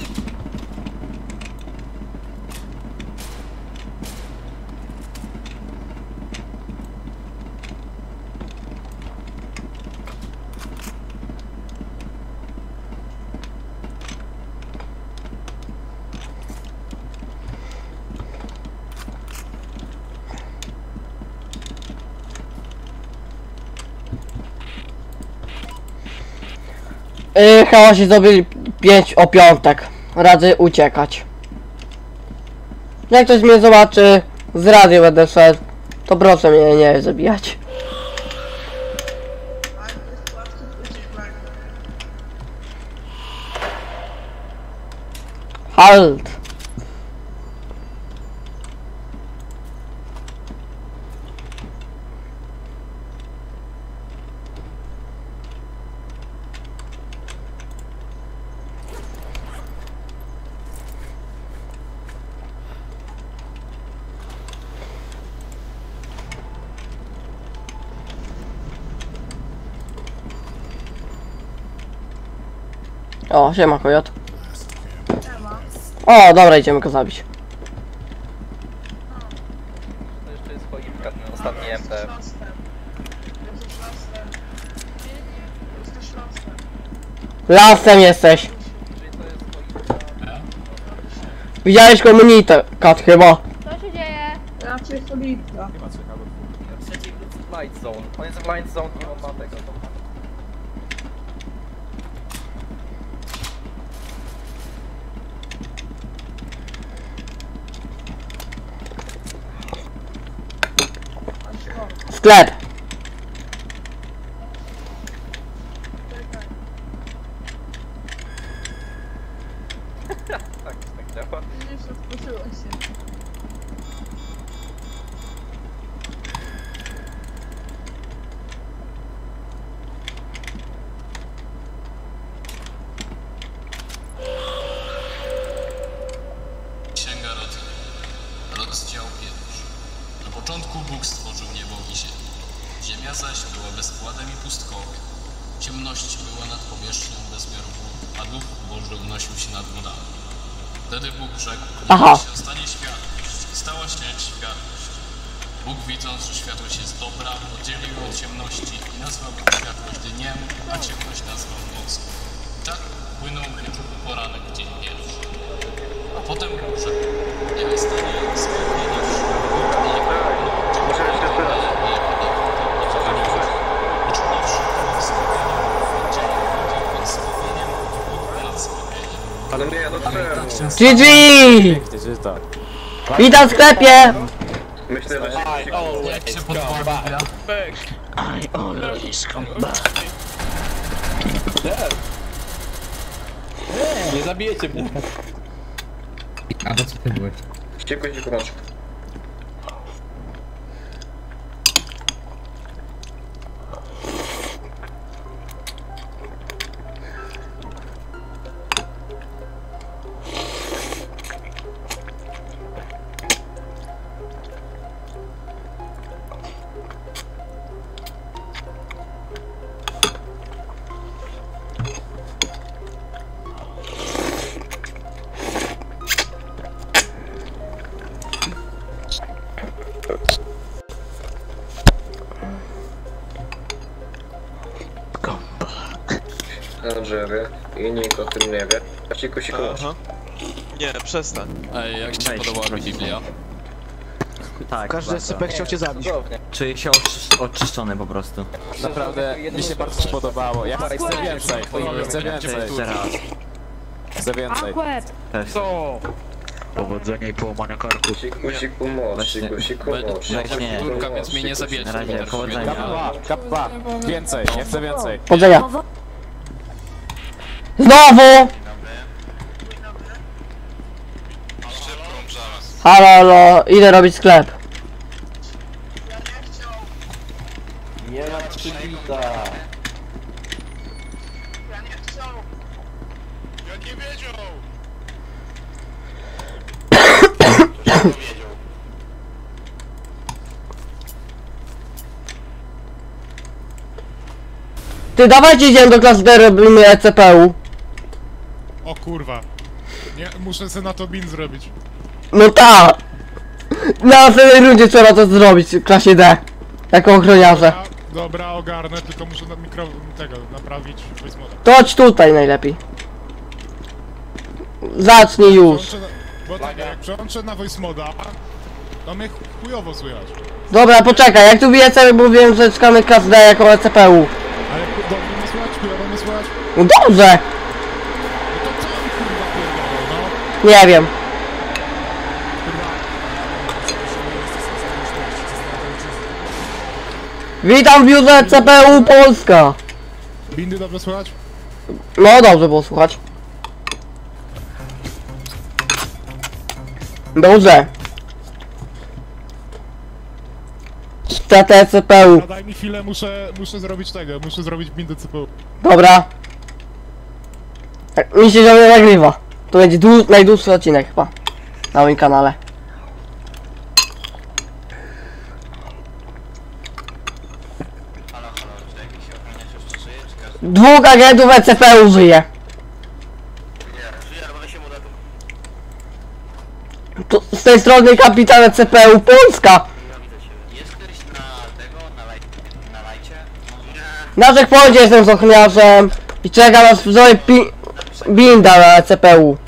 Yy, chyba się 5 o piątek. Radzę uciekać. Jak ktoś mnie zobaczy, z radio będę szedł, to proszę mnie nie zabijać. Halt! O, siema kojot. O, dobra, idziemy go zabić. To jeszcze jest choinka, ten ostatni MP. Lasem jesteś. Widziałeś komunikat chyba. Co się dzieje? Raczej solidna. Trzeci Light Zone. On jest w Light Zone i on ma tego. Sklep. GG! Witam w sklepie! Myślę, że się... I always come back. I always come back. Nie zabijecie mnie. A to co ty byłeś? Cieko się masz. A cieko się. Aha. Nie, przestań. Ej, jak ci się podobała mi Biblia? Tak, Każdy bardzo. SCP chciał cię zabić. Czuję się oczy- oczyszczony po prostu. Naprawdę, mi się bardzo podobało. Ja chcę więcej. Chcę więcej. Jeszcze raz. Chcę więcej. Co? Powodzenia i połamania karku. Siku, moc. Właśnie. Turka, więc mnie nie zabijecie. Na razie, powodzenia. Kappa, kappa. Więcej, ja chcę więcej. Powodzenia. Znowu! Halo, halo, idę robić sklep. Nie ma przybita. Ja nie wiedział! Ty dawajcie idziemy do klasy D, robimy E ECPU. O kurwa. Nie, muszę sobie na to bin zrobić. No tak! Na następnej rundzie trzeba to zrobić w klasie D. Jako ochroniarze. Dobra, ogarnę, tylko muszę na mikro... tego, naprawić voice moda. To chodź tutaj najlepiej. Zacznij już. Przełączę na- Bo tak, jak przełączę na voice moda, to mnie chujowo słychać. Dobra, poczekaj, jak tu wiecie, mówiłem, że czekamy klasę D jako ECPU. Ale dobrze mnie słychać, chujowo mnie słychać? No dobrze! Nie wiem. Witam w biurze CPU Polska! Bindy dobrze słychać? No dobrze było słuchać. Dobrze. TT CPU. Daj mi chwilę, muszę, muszę zrobić tego, muszę zrobić bindę CPU. Dobra. Tak, Mi się że nagrywa. To będzie dłu- najdłuższy odcinek chyba. Na moim kanale. Dwóch agentów ECPU żyje. To z tej strony kapitan ECPU Polska. Na checkpointie jestem z ochroniarzem i czekam aż zrobię pi- binda na ECPU.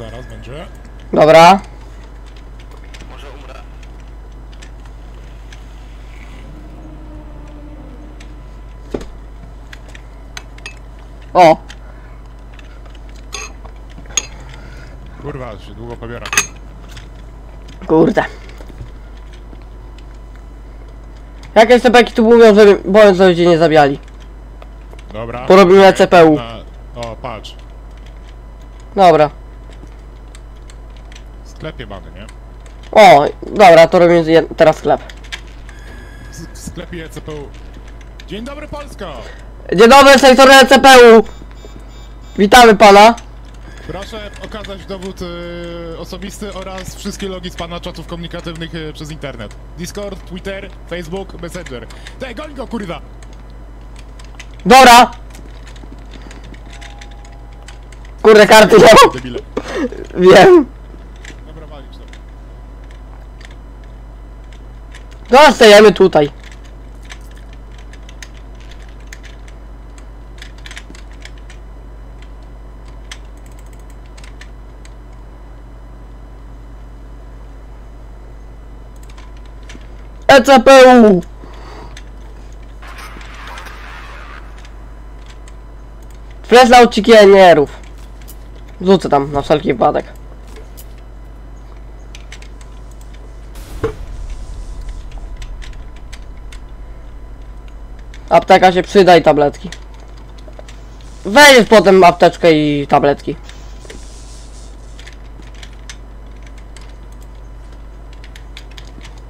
zaraz będzie. Dobra. Może umrę. O! Kurwa, się długo pobiera. Kurde. Jakie sepeki tu mówią, że boją, że ludzie nie zabijali? Dobra. Porobimy CPU. Na... O, patrz. Dobra. W sklepie mamy, nie? O, dobra, to robimy teraz sklep. W, sklepie CPU. Dzień dobry Polska! Dzień dobry, sektor CPU! Witamy pana. Proszę okazać dowód y, osobisty oraz wszystkie logi z pana czatów komunikatywnych y, przez internet. Discord, Twitter, Facebook, Messenger. Tej, goń go kurwa! Dobra! Kurde, karty nie mam. Wiem. Dobra, walić to. No, stajemy tutaj. ECPU! Flash dla uciekinierów. Rzucę tam na wszelki wypadek. Apteka się przyda i tabletki. Weź potem apteczkę i tabletki.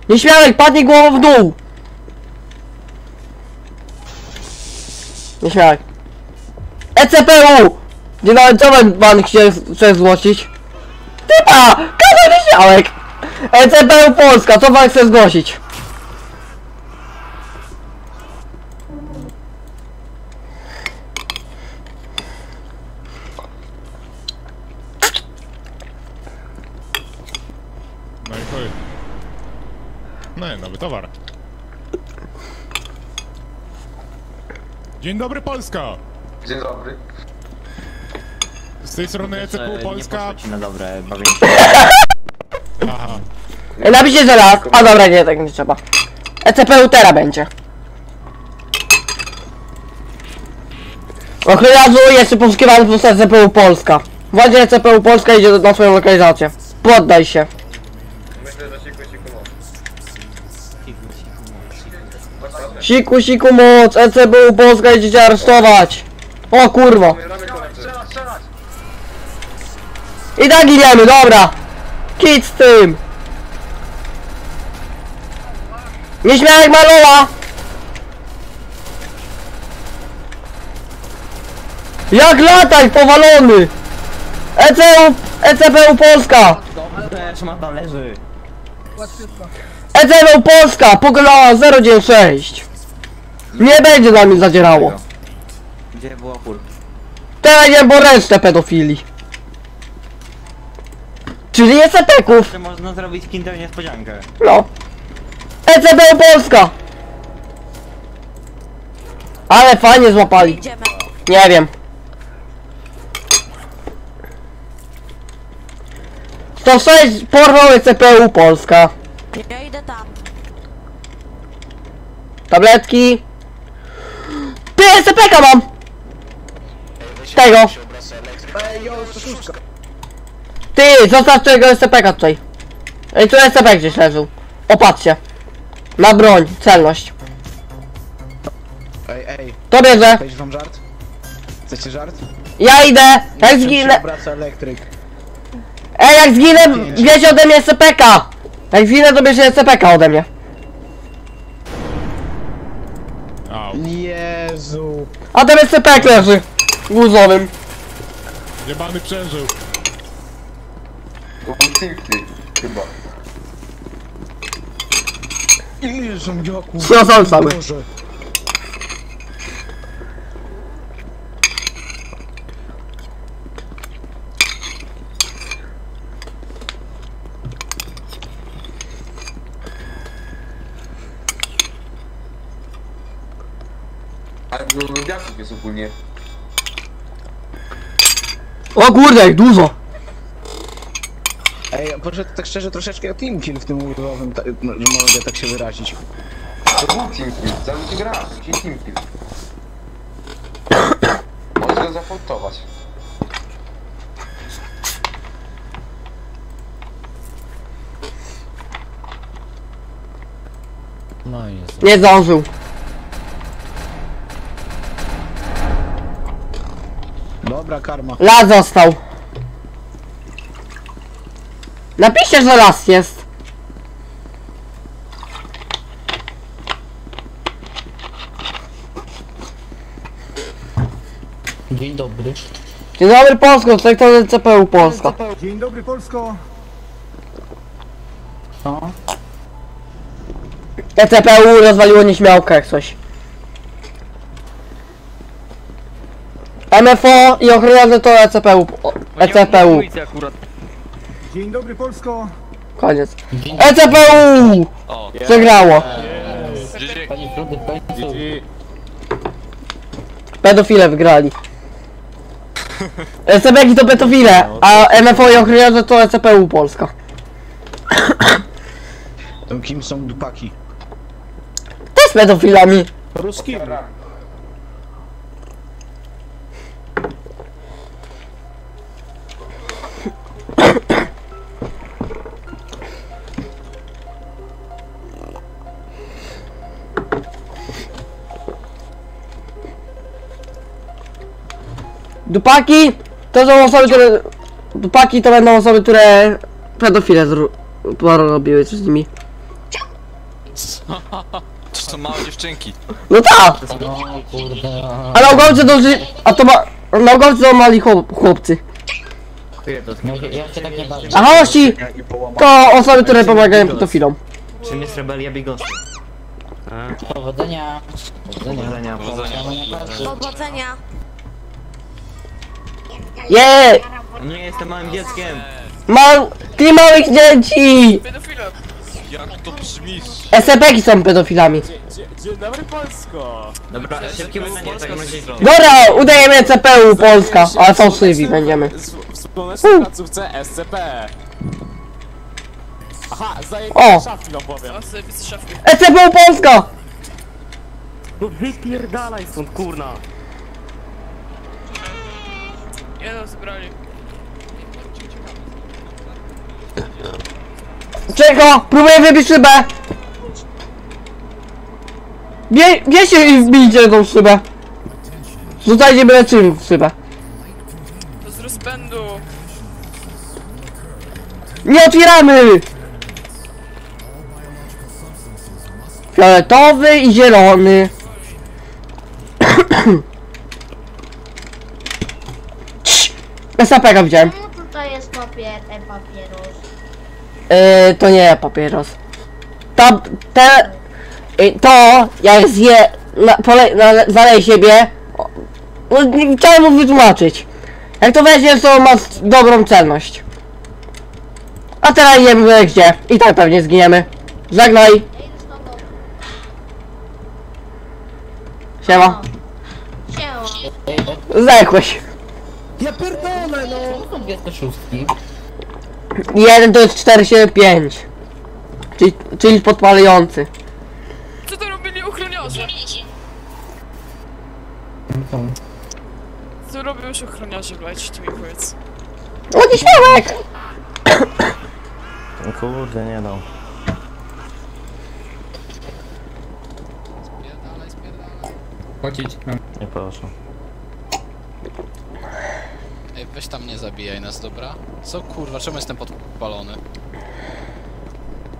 Nieśmiałek, padnij głową w dół! Nieśmiałek. ECPU! Nie nawet co pan chce, chce zgłosić? Typa! Kazał nieśmiałek! ECPU Polska, co pan chce zgłosić? No i chuj. No nowy towar. Dzień dobry Polska! Dzień dobry. Z tej strony ECPU Polska. na dobre Aha. Ej, Napiszcie, że raz. A dobra, nie, tak nie trzeba. ECPU teraz będzie. Ochroniarzu jeszcze poszukiwany przez ECPU Polska. Właśnie ECPU Polska idzie na swoją lokalizację. Poddaj się. Siku, siku moc, ECPU Polska idziecie aresztować. O kurwa. I tak giniemy, dobra. Kit z tym. Nieśmiałek maloła. Jak lataj, powalony. ECU, ECPU Polska. ECPU Polska, pogoda 096. Nie będzie na mnie zadzierało. Gdzie było pól? Teraz nie bo resztę pedofili. Czyli jest epeków. Czy można zrobić kinder niespodziankę? No. ECB Polska! Ale fajnie złapali. Nie wiem. To 6 porwał ECPU Polska. Ja idę tam. Tabletki. Ty SCP-ka mam! Tego. Ty, zostaw tego SCP-ka tutaj. Ej, tu SCP gdzieś leżył. Opatrzcie. Na broń, celność. Ej, ej. To bierze. Chcesz wam żart? Chcecie żart? Ja idę! Jak zginę... obraca elektryk? Ej, jak zginę, bierze ode mnie SCP-ka! Jak zginę, to bierze SCP-ka ode mnie. Jezu. A tam SCP leży. Guzowym. Jebany przeżył. chyba. Ile zombiaków? Ja sam cały. Boże. Ale dużo zombiaków jest ogólnie. O kurde, jak dużo. Ej, proszę tak szczerze, troszeczkę team kill w tym urlowym, ta, no, że mogę tak się wyrazić. To był team kill, cały ci gra, ci team kill. Możesz go zafoltować. No i jest. Nie zdążył. Dobra, karma. Las został. Napiszcie, że las jest. Dzień dobry. Dzień dobry Polsko, sektor CPU Polska. Dzień dobry Polsko. Co? ECPU rozwaliło nieśmiałkę jak coś. MFO i ochroniarze to E ECPU. o, ECPU. Dzień dobry Polsko. Koniec. ECPU! Przegrało. Panie Frody, w końcu. Pedofile wygrali. ECPki to pedofile, a MFO i ochroniarze to ECPU Polska. To kim są dupaki? Też pedofilami. Ruski. Dupaki to są osoby, które... Dupaki to będą osoby, które pedofile zro... porobiły coś z nimi. To są małe dziewczynki. No tak! No kurde. A naukowcy to... ży- A to ma... Naukowcy to mali chłop, chłopcy. No, ja- ja się tak nie bawię. A to osoby, które pomagają pedofilom. Czym jest rebelia bigosy? Powodzenia. Powodzenia. Powodzenia. Je! Nie jestem małym dzieckiem. Mam... Ty małych dzieci! Jak to brzmi? SCP-ki są pedofilami. Dzień dobry Polsko! Dobra, szybkie pytanie, tak Dobra, udajemy CPU Polska, ale fałszywi będziemy. W słonecznej placówce SCP. Aha, zajęcie O! szafki wam powiem. SCP Polska! No wypierdalaj stąd, kurna. Jeden zebrali. Czego? Próbuję wybić szybę! Bie, bierzcie i wbijcie tą szybę. Rzucajcie byle czym w szybę. To z rozpędu. Nie otwieramy! Fioletowy i zielony. Cii, SAP-ka widziałem. Czemu tutaj jest papier, e, papieros? Yy, to nie papieros. Tam, te, yy, to, jak zje, na, pole, na, zaleje siebie, no, nie chciałem mu wytłumaczyć. Jak to weźmiesz, to ma dobrą celność. A teraz jemy gdzie. I tak pewnie zginiemy. Żegnaj. Siema. Siema. Zdechłeś. Ja pierdolę no. To są dwie te szóstki. Jeden to jest 475. Czyli, czyli podpalający. Co to robili ochroniarze? Co robią już ochroniarze, Blajcie, ty mi powiedz. O, nieśmiałek! Kurde, nie dał. Płacić. Nie proszę. Ej, weź tam nie zabijaj nas, dobra? Co kurwa, czemu jestem podpalony?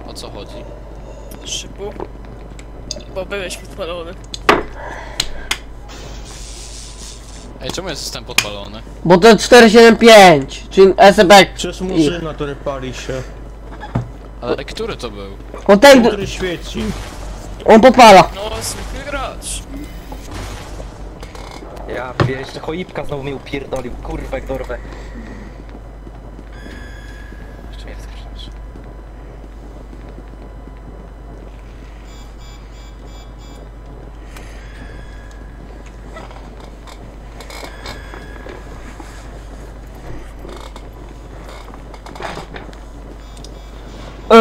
O co chodzi? Szybu. Bo byłeś podpalony. Ej, czemu jestem podpalony? Bo to 475, czyli SB. Przecież murzyna, który pali się. Ale który to był? O ten, Który świeci. on podpala. No, zwykły gracz. Ja pier- jeszcze choipka znowu mnie upierdolił, kurwa jak dorwę. Jeszcze mnie wskrzeszasz.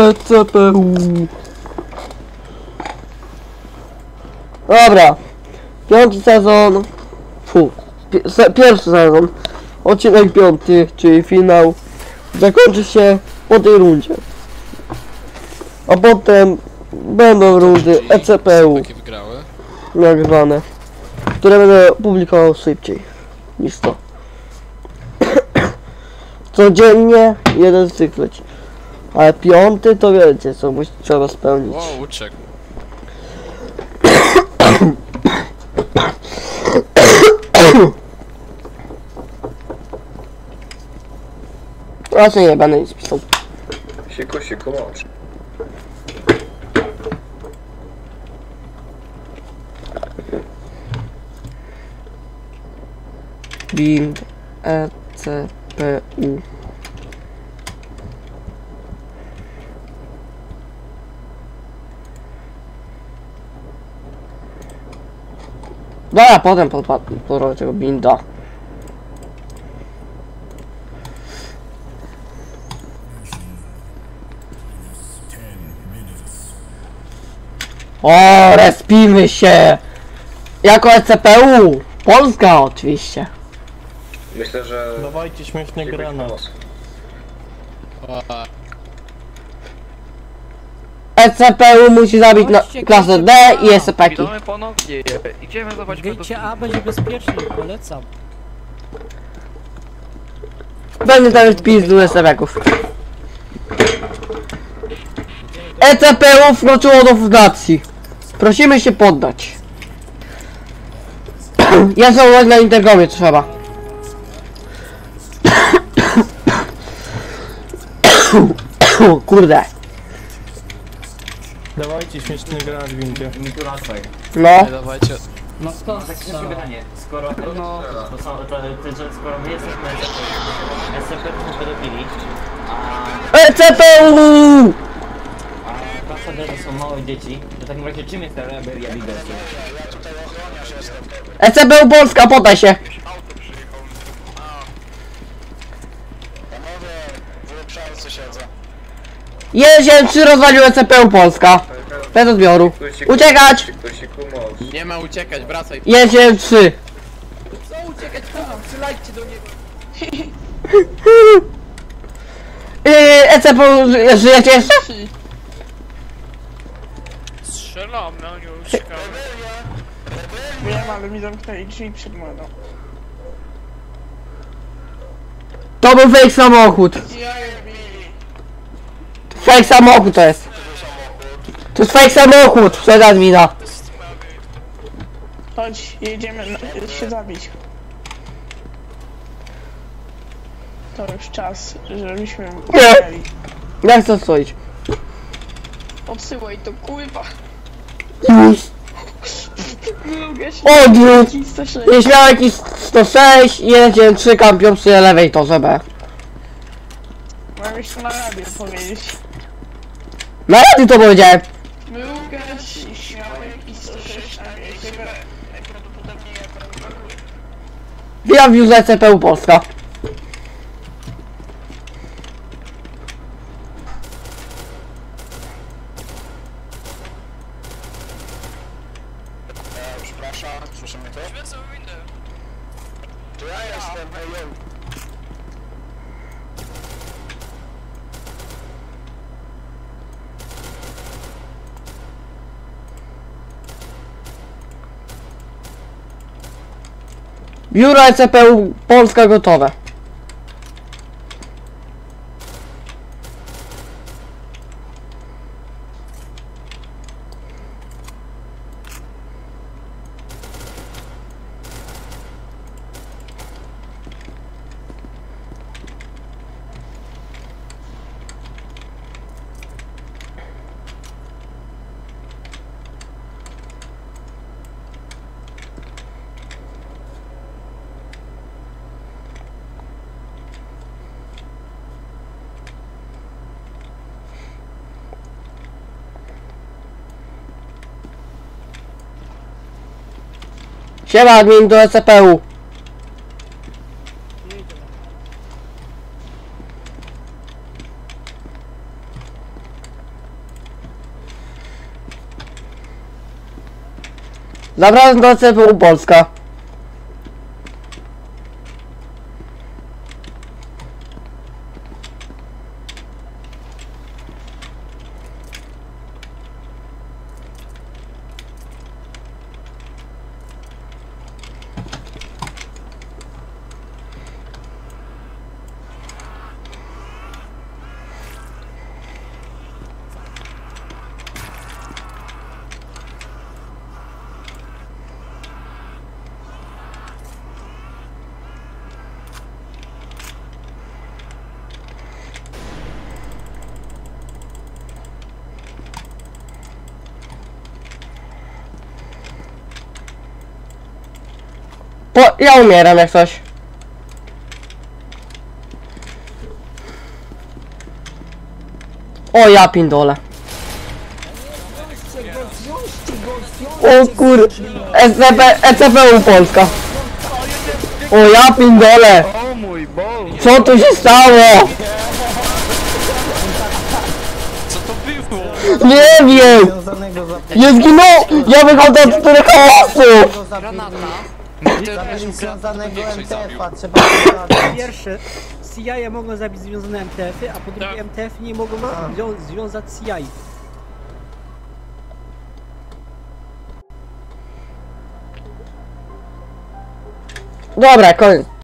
ECPU. Dobra. Piąty sezon. Fu. Se, pierwszy sezon. Odcinek piąty, czyli finał. Zakończy się po tej rundzie. A potem będą rundy ECPU nagrywane, które będę publikował szybciej niż to. Codziennie jeden z tych leci. Ale piąty to wiecie co musi, trzeba spełnić. Wow, uciekł. Raczej nie będę nic pisał. Siku, siku, mącz. Bind ECPU Dobra, potem porobię tego binda. O, respimy się! Jako ECPU! Polska oczywiście. Myślę, że... Dawajcie śmieszny granat. ECPU musi zabić na klasę D i SCP-ki. Witamy ponownie. Idziemy zobaczyć Gejcie A będzie bezpieczny, polecam. Będę tam wpis do SCP-ków. ECPU wkroczyło do fundacji. Prosimy się poddać. ja zawołać na interkomie trzeba. Kurde. Dawajcie śmieszny granat w windzie. No. Ej, dawajcie. No skąd tak się pytanie? Skoro, no. to są, to, to, że skoro my jesteśmy SCP to pedofili, a, ECPU! a to są małe dzieci, to w takim razie czym jest ta rebelia Bigosu? ECPU Polska, poddaj się. Jeźdź, czy rozwalił ECPU Polska. Bez odbioru. Uciekać! Nie ma uciekać, wracaj. Jeźdź, 3. Co uciekać, strzelajcie do niego. Yy, ECPU, ży- żyjecie jeszcze? Strzelamy, a nie uciekamy. Wiem, ale mi zamknęli drzwi przed mną. To był fake samochód. Fake samochód to jest. To jest fake samochód przed admina. Chodź, jedziemy na, się zabić. To już czas, żebyśmy Nie. mieli. Jak to stoić? Odsyłaj to, kurwa. Odwrót! Nieśmiałek 106 i 193 kampion przy elevatorze B. Mam jeszcze na radio powiedzieć. Na rady to powiedziałem. Łukasz i Śmiałek i 106 na wieście B. Najprawdopodobniej jako Witam w biurze CPU Polska. Przepraszam, słyszymy to? To ja jestem, ej, yo. Biuro ECPU Polska gotowe. Siema, admin do SCP-u. Zapraszam do SCP-u Polska. Po, ja umieram jak coś. O ja pindole. O kur... SCP, ECPU Polska. O ja pindole. Co tu się stało? Co to było? Nie wiem! Nie zginął! Ja wychodzę od których hałasu! Zabić związanego. MTF-a, trzeba. Pierwsze, CIA mogą zabić związane MTF-y, a po drugie MTF nie mogą zwią związać CIA. Dobra, koniec.